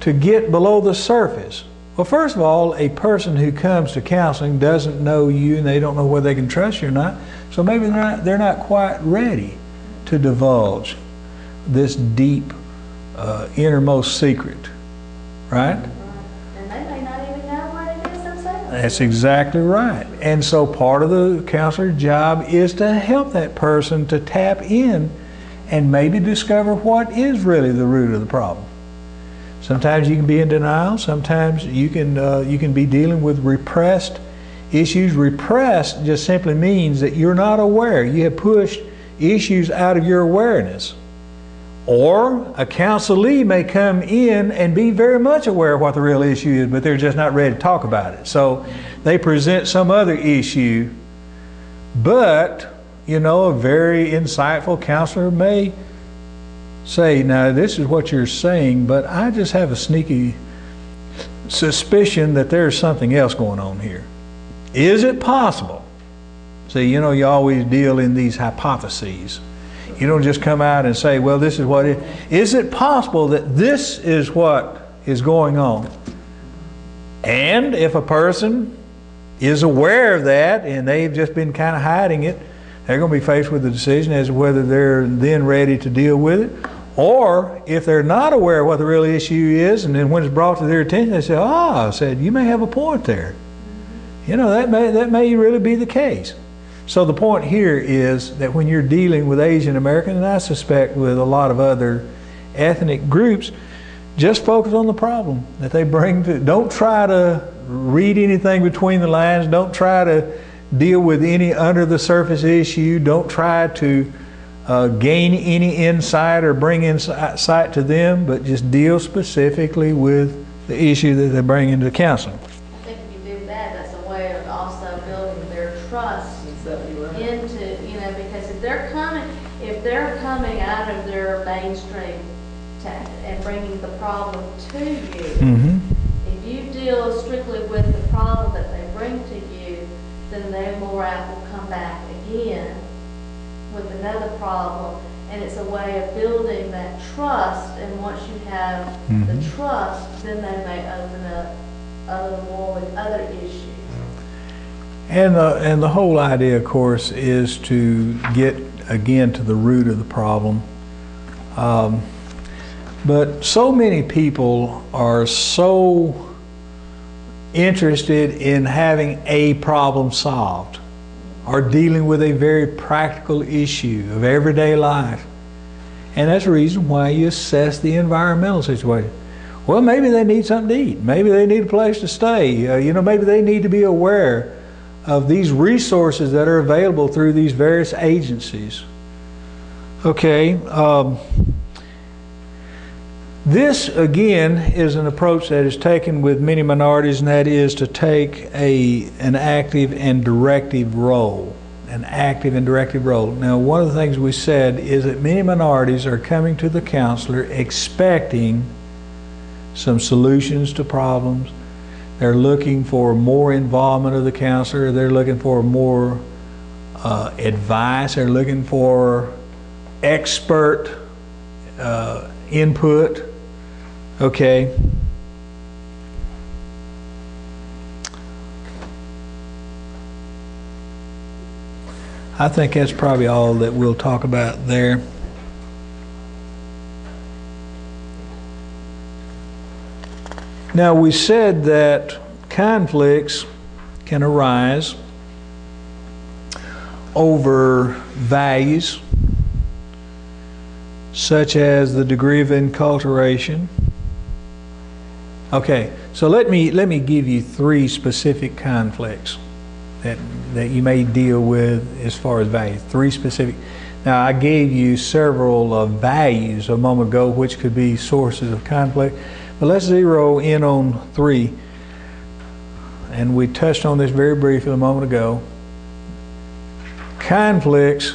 to get below the surface. Well, first of all, a person who comes to counseling doesn't know you and they don't know whether they can trust you or not. So maybe they're not, they're not quite ready to divulge this deep, uh, innermost secret. Right? And they may not even know what it is themselves. That's exactly right. And so part of the counselor's job is to help that person to tap in and maybe discover what is really the root of the problem. Sometimes you can be in denial. Sometimes you can uh, you can be dealing with repressed issues. Repressed just simply means that you're not aware. You have pushed issues out of your awareness. Or a counselee may come in and be very much aware of what the real issue is, but they're just not ready to talk about it. So they present some other issue, but, you know, a very insightful counselor may say, now this is what you're saying, but I just have a sneaky suspicion that there's something else going on here. Is it possible? See, you know, you always deal in these hypotheses. You don't just come out and say, well, this is what it is. it possible that this is what is going on? And if a person is aware of that and they've just been kind of hiding it, they're going to be faced with the decision as to whether they're then ready to deal with it. Or if they're not aware of what the real issue is, and then when it's brought to their attention, they say, ah, I said, you may have a point there. You know, that may, that may really be the case. So the point here is that when you're dealing with Asian American, and I suspect with a lot of other ethnic groups, just focus on the problem that they bring to. Don't try to read anything between the lines. Don't try to deal with any under the surface issue. Don't try to uh, gain any insight or bring insight to them, but just deal specifically with the issue that they bring into the counseling. Then apt will come back again with another problem. And it's a way of building that trust, and once you have the Mhm. trust, then they may open up little more with other issues. And the, and the whole idea, of course, is to get again to the root of the problem. Um, but so many people are so interested in having a problem solved or dealing with a very practical issue of everyday life. And that's the reason why you assess the environmental situation. Well, maybe they need something to eat. Maybe they need a place to stay. Uh, you know, maybe they need to be aware of these resources that are available through these various agencies. Okay. Um, this, again, is an approach that is taken with many minorities, and that is to take a, an active and directive role. An active and directive role. Now, one of the things we said is that many minorities are coming to the counselor expecting some solutions to problems. They're looking for more involvement of the counselor. They're looking for more uh, advice. They're looking for expert uh, input. Okay. I think that's probably all that we'll talk about there. Now, we said that conflicts can arise over values, such as the degree of enculturation. Okay, so let me let me give you three specific conflicts that that you may deal with as far as values. Three specific. Now, I gave you several uh, values a moment ago, which could be sources of conflict. But let's zero in on three. And we touched on this very briefly a moment ago. Conflicts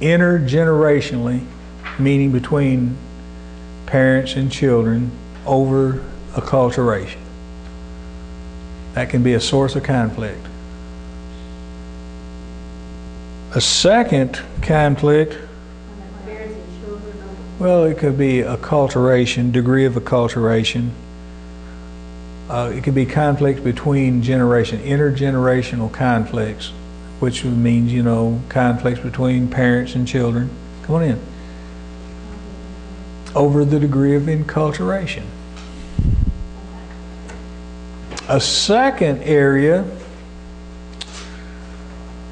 intergenerationally, meaning between parents and children, over acculturation. That can be a source of conflict. A second conflict well, it could be acculturation, degree of acculturation. Uh, it could be conflict between generation, intergenerational conflicts, which means, you know, conflicts between parents and children. Come on in. Over the degree of enculturation. A second area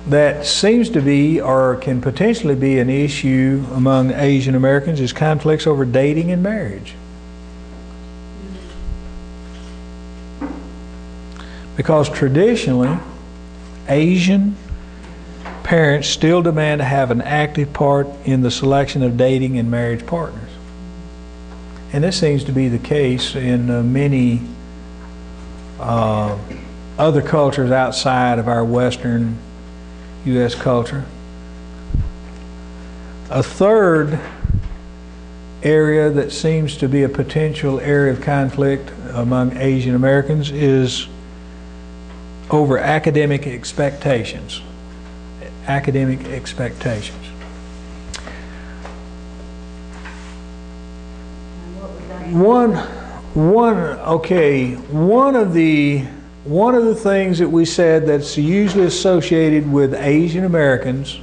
that seems to be or can potentially be an issue among Asian Americans is conflicts over dating and marriage. Because traditionally, Asian parents still demand to have an active part in the selection of dating and marriage partners. And this seems to be the case in uh, many uh, other cultures outside of our Western U.S. culture. A third area that seems to be a potential area of conflict among Asian Americans is over academic expectations. Academic expectations. What would that One, one, okay, one of the one of the things that we said that's usually associated with Asian Americans,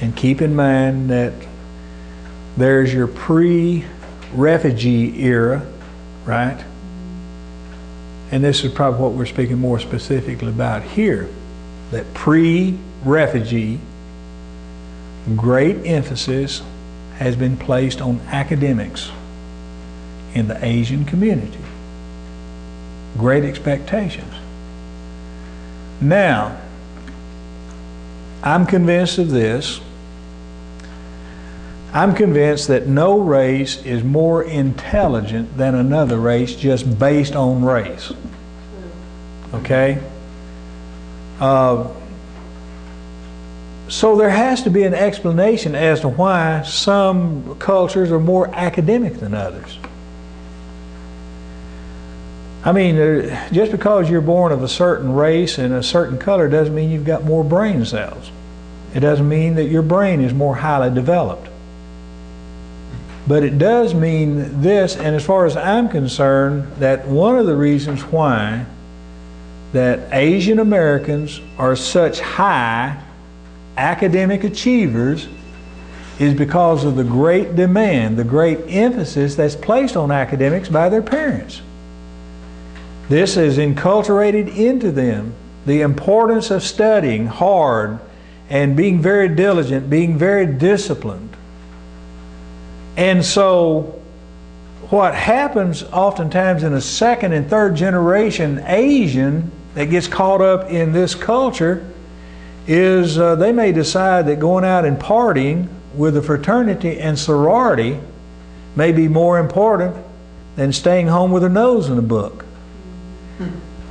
and keep in mind that there's your pre-refugee era, right? And this is probably what we're speaking more specifically about here. That pre-refugee, great emphasis has been placed on academics in the Asian community. Great expectations. Now, I'm convinced of this. I'm convinced that no race is more intelligent than another race just based on race. Okay? Uh, so there has to be an explanation as to why some cultures are more academic than others. I mean, uh, just because you're born of a certain race and a certain color doesn't mean you've got more brain cells. It doesn't mean that your brain is more highly developed. But it does mean this, and as far as I'm concerned, that one of the reasons why that Asian Americans are such high academic achievers is because of the great demand, the great emphasis that's placed on academics by their parents. This is inculturated into them the importance of studying hard and being very diligent, being very disciplined. And so, what happens oftentimes in a second and third generation Asian that gets caught up in this culture is uh, they may decide that going out and partying with a fraternity and sorority may be more important than staying home with a nose in a book.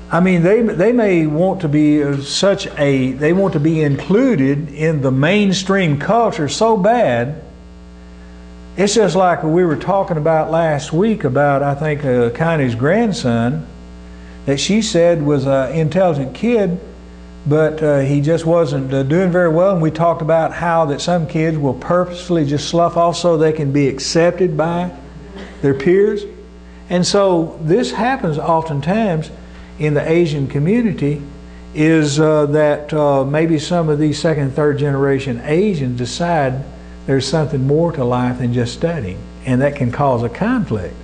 I mean, they, they may want to be such a, they want to be included in the mainstream culture so bad. It's just like we were talking about last week about, I think, uh, Connie's grandson that she said was an intelligent kid, but uh, he just wasn't uh, doing very well. And we talked about how that some kids will purposefully just slough off so they can be accepted by their peers. And so this happens oftentimes in the Asian community is uh, that uh, maybe some of these second and third generation Asians decide there's something more to life than just studying. And that can cause a conflict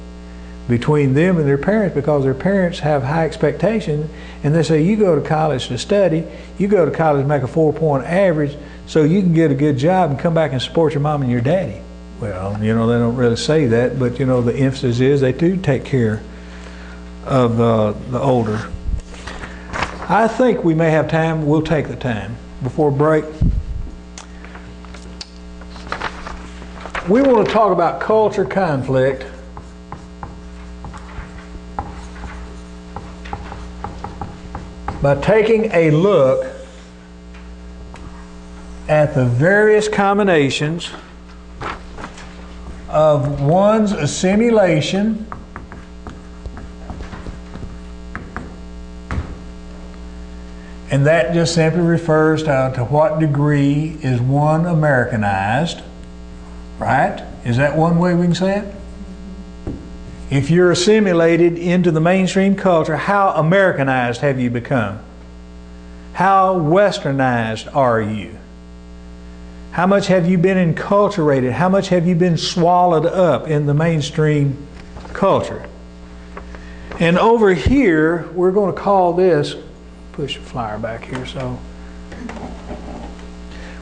between them and their parents because their parents have high expectations and they say you go to college to study you go to college to make a four point average so you can get a good job and come back and support your mom and your daddy well you know they don't really say that but you know the emphasis is they do take care of the older. I think we may have time. We'll take the time before break. We want to talk about culture conflict. By taking a look at the various combinations of one's assimilation and that just simply refers to, to what degree is one Americanized, right? Is that one way we can say it? If you're assimilated into the mainstream culture, how Americanized have you become? How westernized are you? How much have you been enculturated? How much have you been swallowed up in the mainstream culture? And over here, we're going to call this, push the flyer back here so.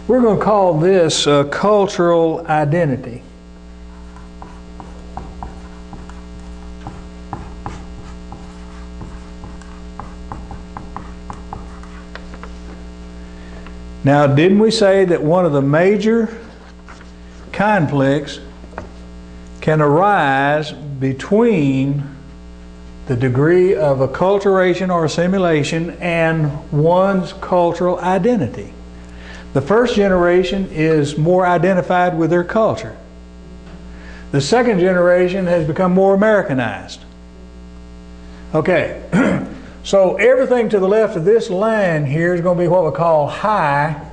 We're going to call this uh, cultural identity. Now, didn't we say that one of the major conflicts can arise between the degree of acculturation or assimilation and one's cultural identity? The first generation is more identified with their culture. The second generation has become more Americanized. Okay, [CLEARS THROAT] So everything to the left of this line here is going to be what we call high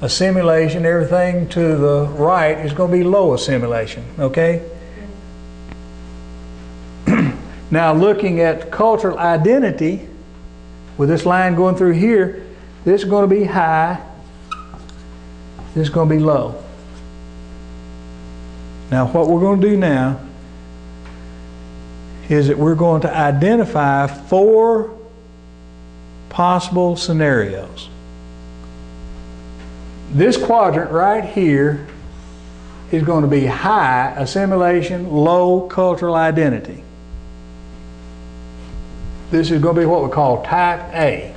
assimilation. Everything to the right is going to be low assimilation. Okay? Now looking at cultural identity, with this line going through here, this is going to be high. This is going to be low. Now what we're going to do now is that we're going to identify four possible scenarios. This quadrant right here is going to be high assimilation, low cultural identity. This is going to be what we call type A.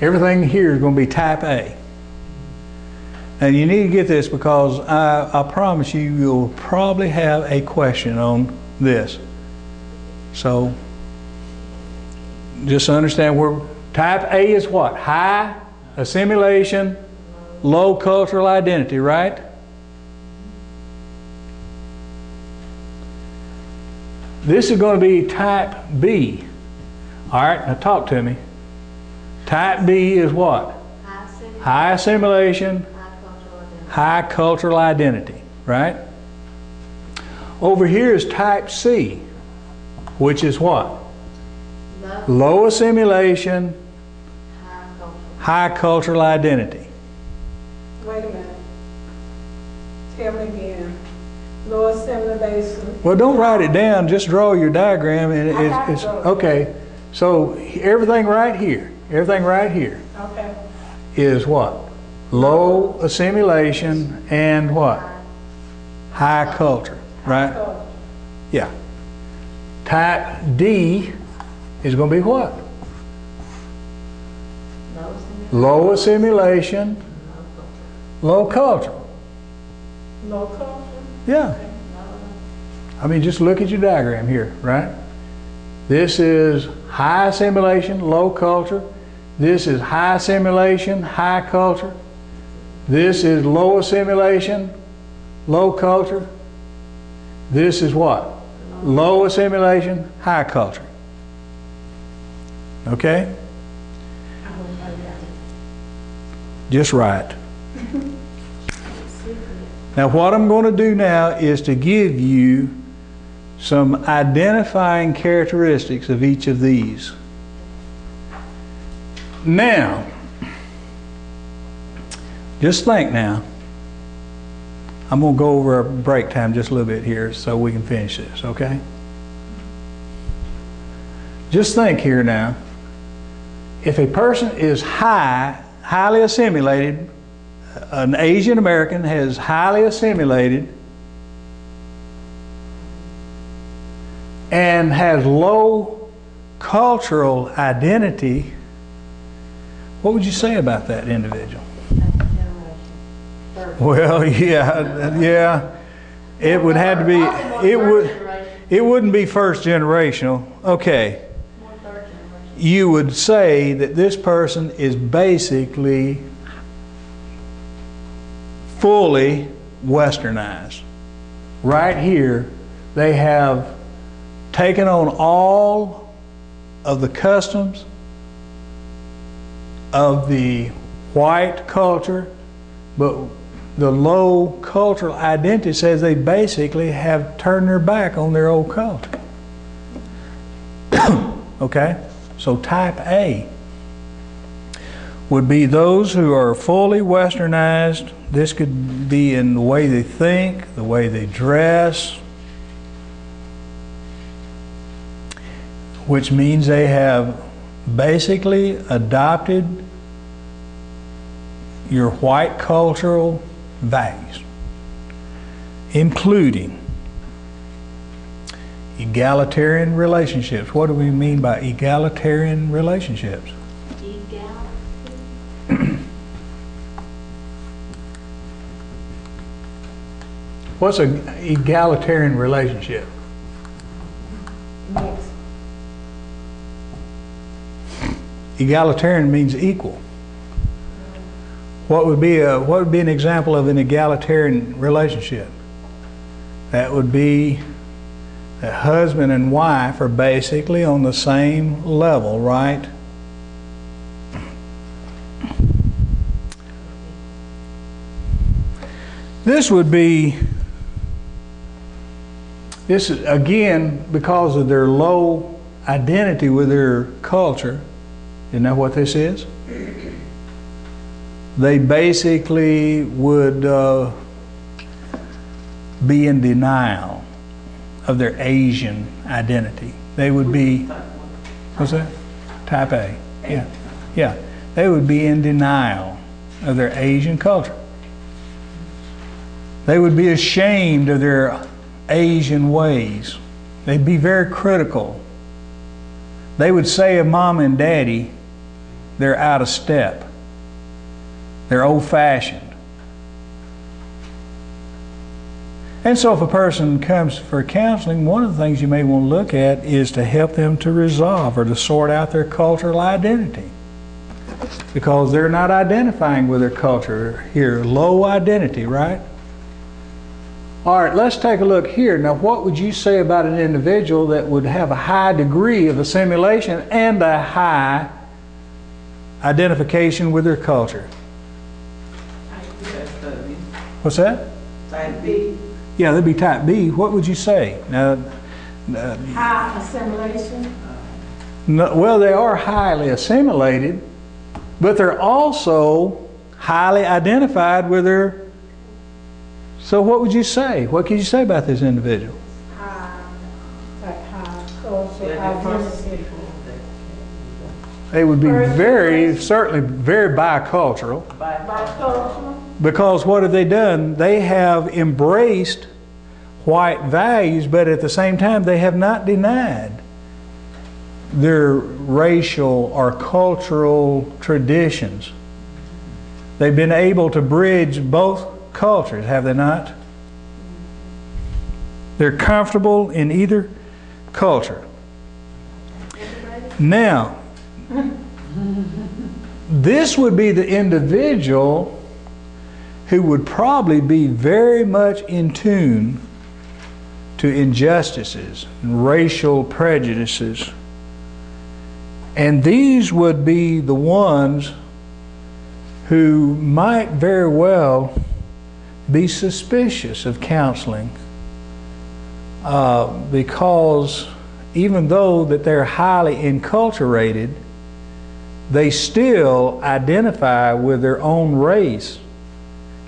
Everything here is going to be type A. And you need to get this because I, I promise you, you'll probably have a question on this. So just understand where type A is what? High assimilation, low cultural identity, right? This is going to be type B. All right, now talk to me. Type B is what? High assimilation, high cultural identity. right? Over here is type C, which is what? Low, Low assimilation, high cultural. high cultural identity. Wait a minute. Tell me again. Low assimilation. Well, don't write it down, just draw your diagram and it's, it's, okay. So everything right here, everything right here Okay. is what? Low assimilation and what? High culture, right? Yeah. Type D is going to be what? Low assimilation, low culture. Low culture. Yeah. I mean, just look at your diagram here, right? This is high assimilation, low culture. This is high assimilation, high culture. This is low assimilation, low culture. This is what? Low assimilation, high culture. Okay? Just right. [LAUGHS] Now, what I'm going to do now is to give you some identifying characteristics of each of these. Now, just think now. I'm going to go over our break time just a little bit here so we can finish this, okay? Just think here now. If a person is high, highly assimilated, an Asian American has highly assimilated and has low cultural identity, what would you say about that individual? Second generation. Third. Well, yeah, yeah. It would have to be, it would, it wouldn't be first generational. Okay. More third generation. You would say that this person is basically fully westernized. Right here, they have taken on all of the customs of the white culture, but the low cultural identity says they basically have turned their back on their old culture. [COUGHS] okay? So type A would be those who are fully westernized. This could be in the way they think, the way they dress, which means they have basically adopted your white cultural values, including egalitarian relationships. What do we mean by egalitarian relationships? Egal. What's an egalitarian relationship? Egalitarian means equal. What would be a what would be an example of an egalitarian relationship? That would be that husband and wife are basically on the same level, right? This would be this is again because of their low identity with their culture. Isn't that what this is? They basically would uh, be in denial of their Asian identity. They would be, what's that? Type A. Yeah. Yeah. They would be in denial of their Asian culture. They would be ashamed of their Asian ways. They'd be very critical. They would say of mom and daddy, They're out of step. They're old fashioned. And so, if a person comes for counseling, one of the things you may want to look at is to help them to resolve or to sort out their cultural identity. Because they're not identifying with their culture here. Low identity, right? All right, let's take a look here. Now, what would you say about an individual that would have a high degree of assimilation and a high identification with their culture? What's that? type B. Yeah, that'd be type B. What would you say? Now, uh, High assimilation. no, well, they are highly assimilated, but they're also highly identified with their. So, what would you say? What could you say about this individual? High, like high cultural Yeah, the first identity. people They would be very, certainly very bicultural. Bicultural. Because what have they done? They have embraced white values, but at the same time, they have not denied their racial or cultural traditions. They've been able to bridge both cultures, have they not? They're comfortable in either culture. Now, this would be the individual who would probably be very much in tune to injustices and racial prejudices. And these would be the ones who might very well be suspicious of counseling uh, because even though that they're highly enculturated, they still identify with their own race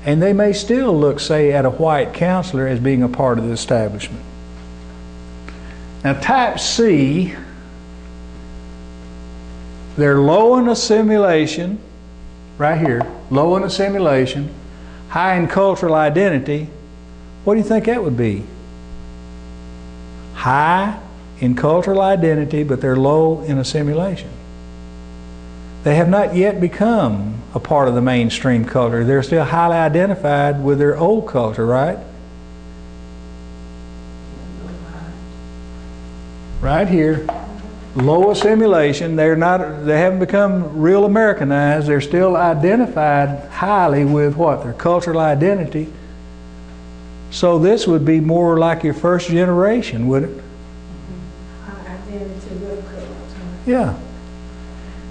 and they may still look, say, at a white counselor as being a part of the establishment. Now, type C, they're low in assimilation, right here, low in assimilation, high in cultural identity. What do you think that would be? High in cultural identity, but they're low in assimilation. They have not yet become a part of the mainstream culture. They're still highly identified with their old culture, right? Right here. Low assimilation. They're not they haven't become real Americanized. They're still identified highly with what? Their cultural identity. So this would be more like your first generation, would it? Identity. Yeah.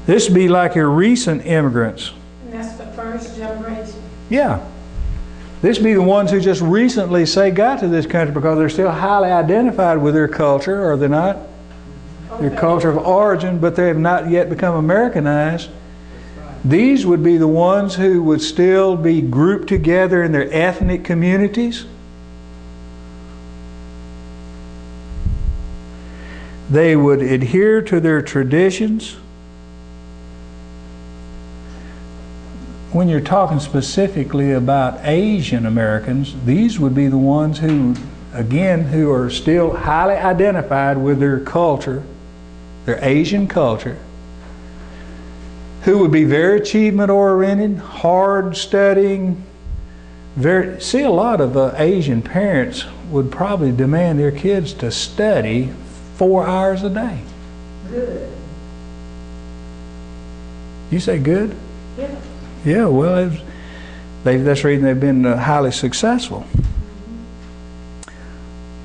This would be like your recent immigrants. And that's the first generation. Yeah. This be the ones who just recently say got to this country because they're still highly identified with their culture, are they not? Their culture of origin, but they have not yet become Americanized. These would be the ones who would still be grouped together in their ethnic communities. They would adhere to their traditions. When you're talking specifically about Asian Americans, these would be the ones who, again, who are still highly identified with their culture, their Asian culture, who would be very achievement oriented, hard studying. Very, see, a lot of uh, Asian parents would probably demand their kids to study four hours a day. Good. You say good? Yeah. Yeah, well, they, that's the reason they've been uh, highly successful.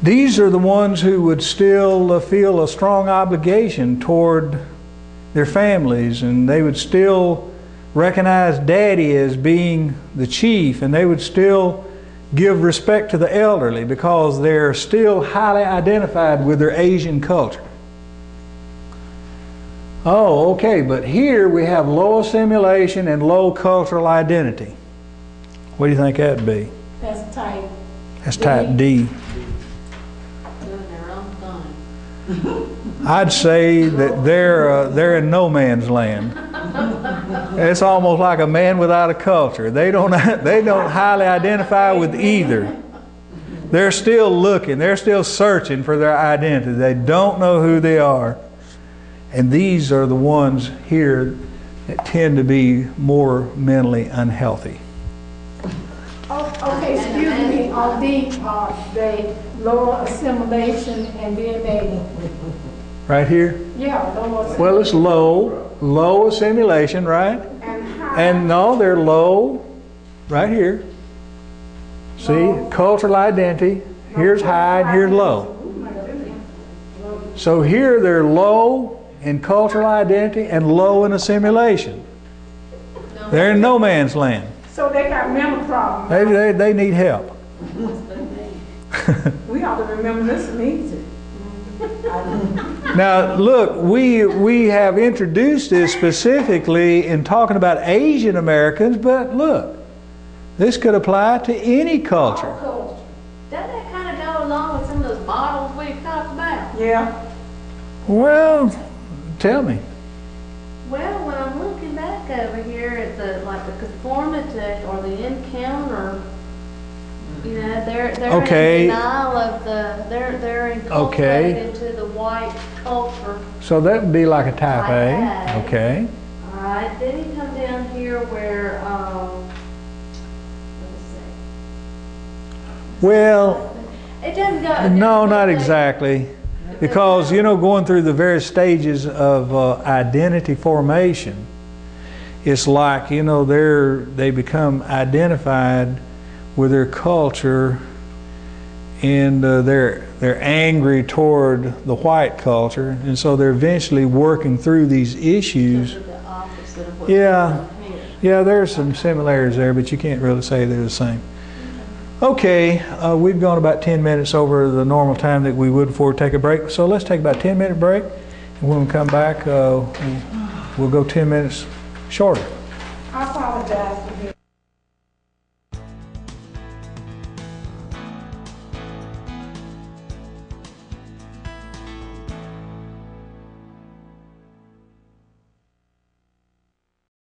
These are the ones who would still uh, feel a strong obligation toward their families, and they would still recognize daddy as being the chief, and they would still give respect to the elderly because they're still highly identified with their Asian culture. Oh, okay, but here we have low assimilation and low cultural identity. What do you think that'd be? That's type. That's type D. Doing their own thing. I'd say that they're uh, they're in no man's land. It's almost like a man without a culture. They don't [LAUGHS] they don't highly identify with either. They're still looking. They're still searching for their identity. They don't know who they are. And these are the ones here that tend to be more mentally unhealthy. Oh, Okay, excuse me, on uh, they lower assimilation and then they, Right here? yeah, lower. Well, it's low, low assimilation, right? And high. And no, they're low, right here. See, cultural identity, here's high and here's low. So here they're low in cultural identity and low in assimilation. They're in no man's land. So they got mental problems. They, they, they need help. [LAUGHS] [LAUGHS] We ought to remember this music. Now, look, we, we have introduced this specifically in talking about Asian Americans, but look, this could apply to any culture. Culture. Doesn't that kind of go along with some of those models we've talked about? Yeah, Well, tell me. Well, when I'm looking back over here at the, like the conformity or the encounter, you know, they're, they're Okay. in denial of the, they're, they're Okay. incorporated into the white culture. So that would be like a type Like A. Okay. All right, then you come down here where, um, Well. It doesn't go. it no, doesn't not go- exactly. Because, you know, going through the various stages of uh, identity formation, it's like, you know, they're, they become identified with their culture and uh, they're, they're angry toward the white culture. And so they're eventually working through these issues. The Yeah. Yeah, there's some similarities there, but you can't really say they're the same. Okay, uh, we've gone about 10 minutes over the normal time that we would we take a break. So let's take about a 10 minute break. And when we come back, uh, we'll- go 10 minutes shorter. I apologize for.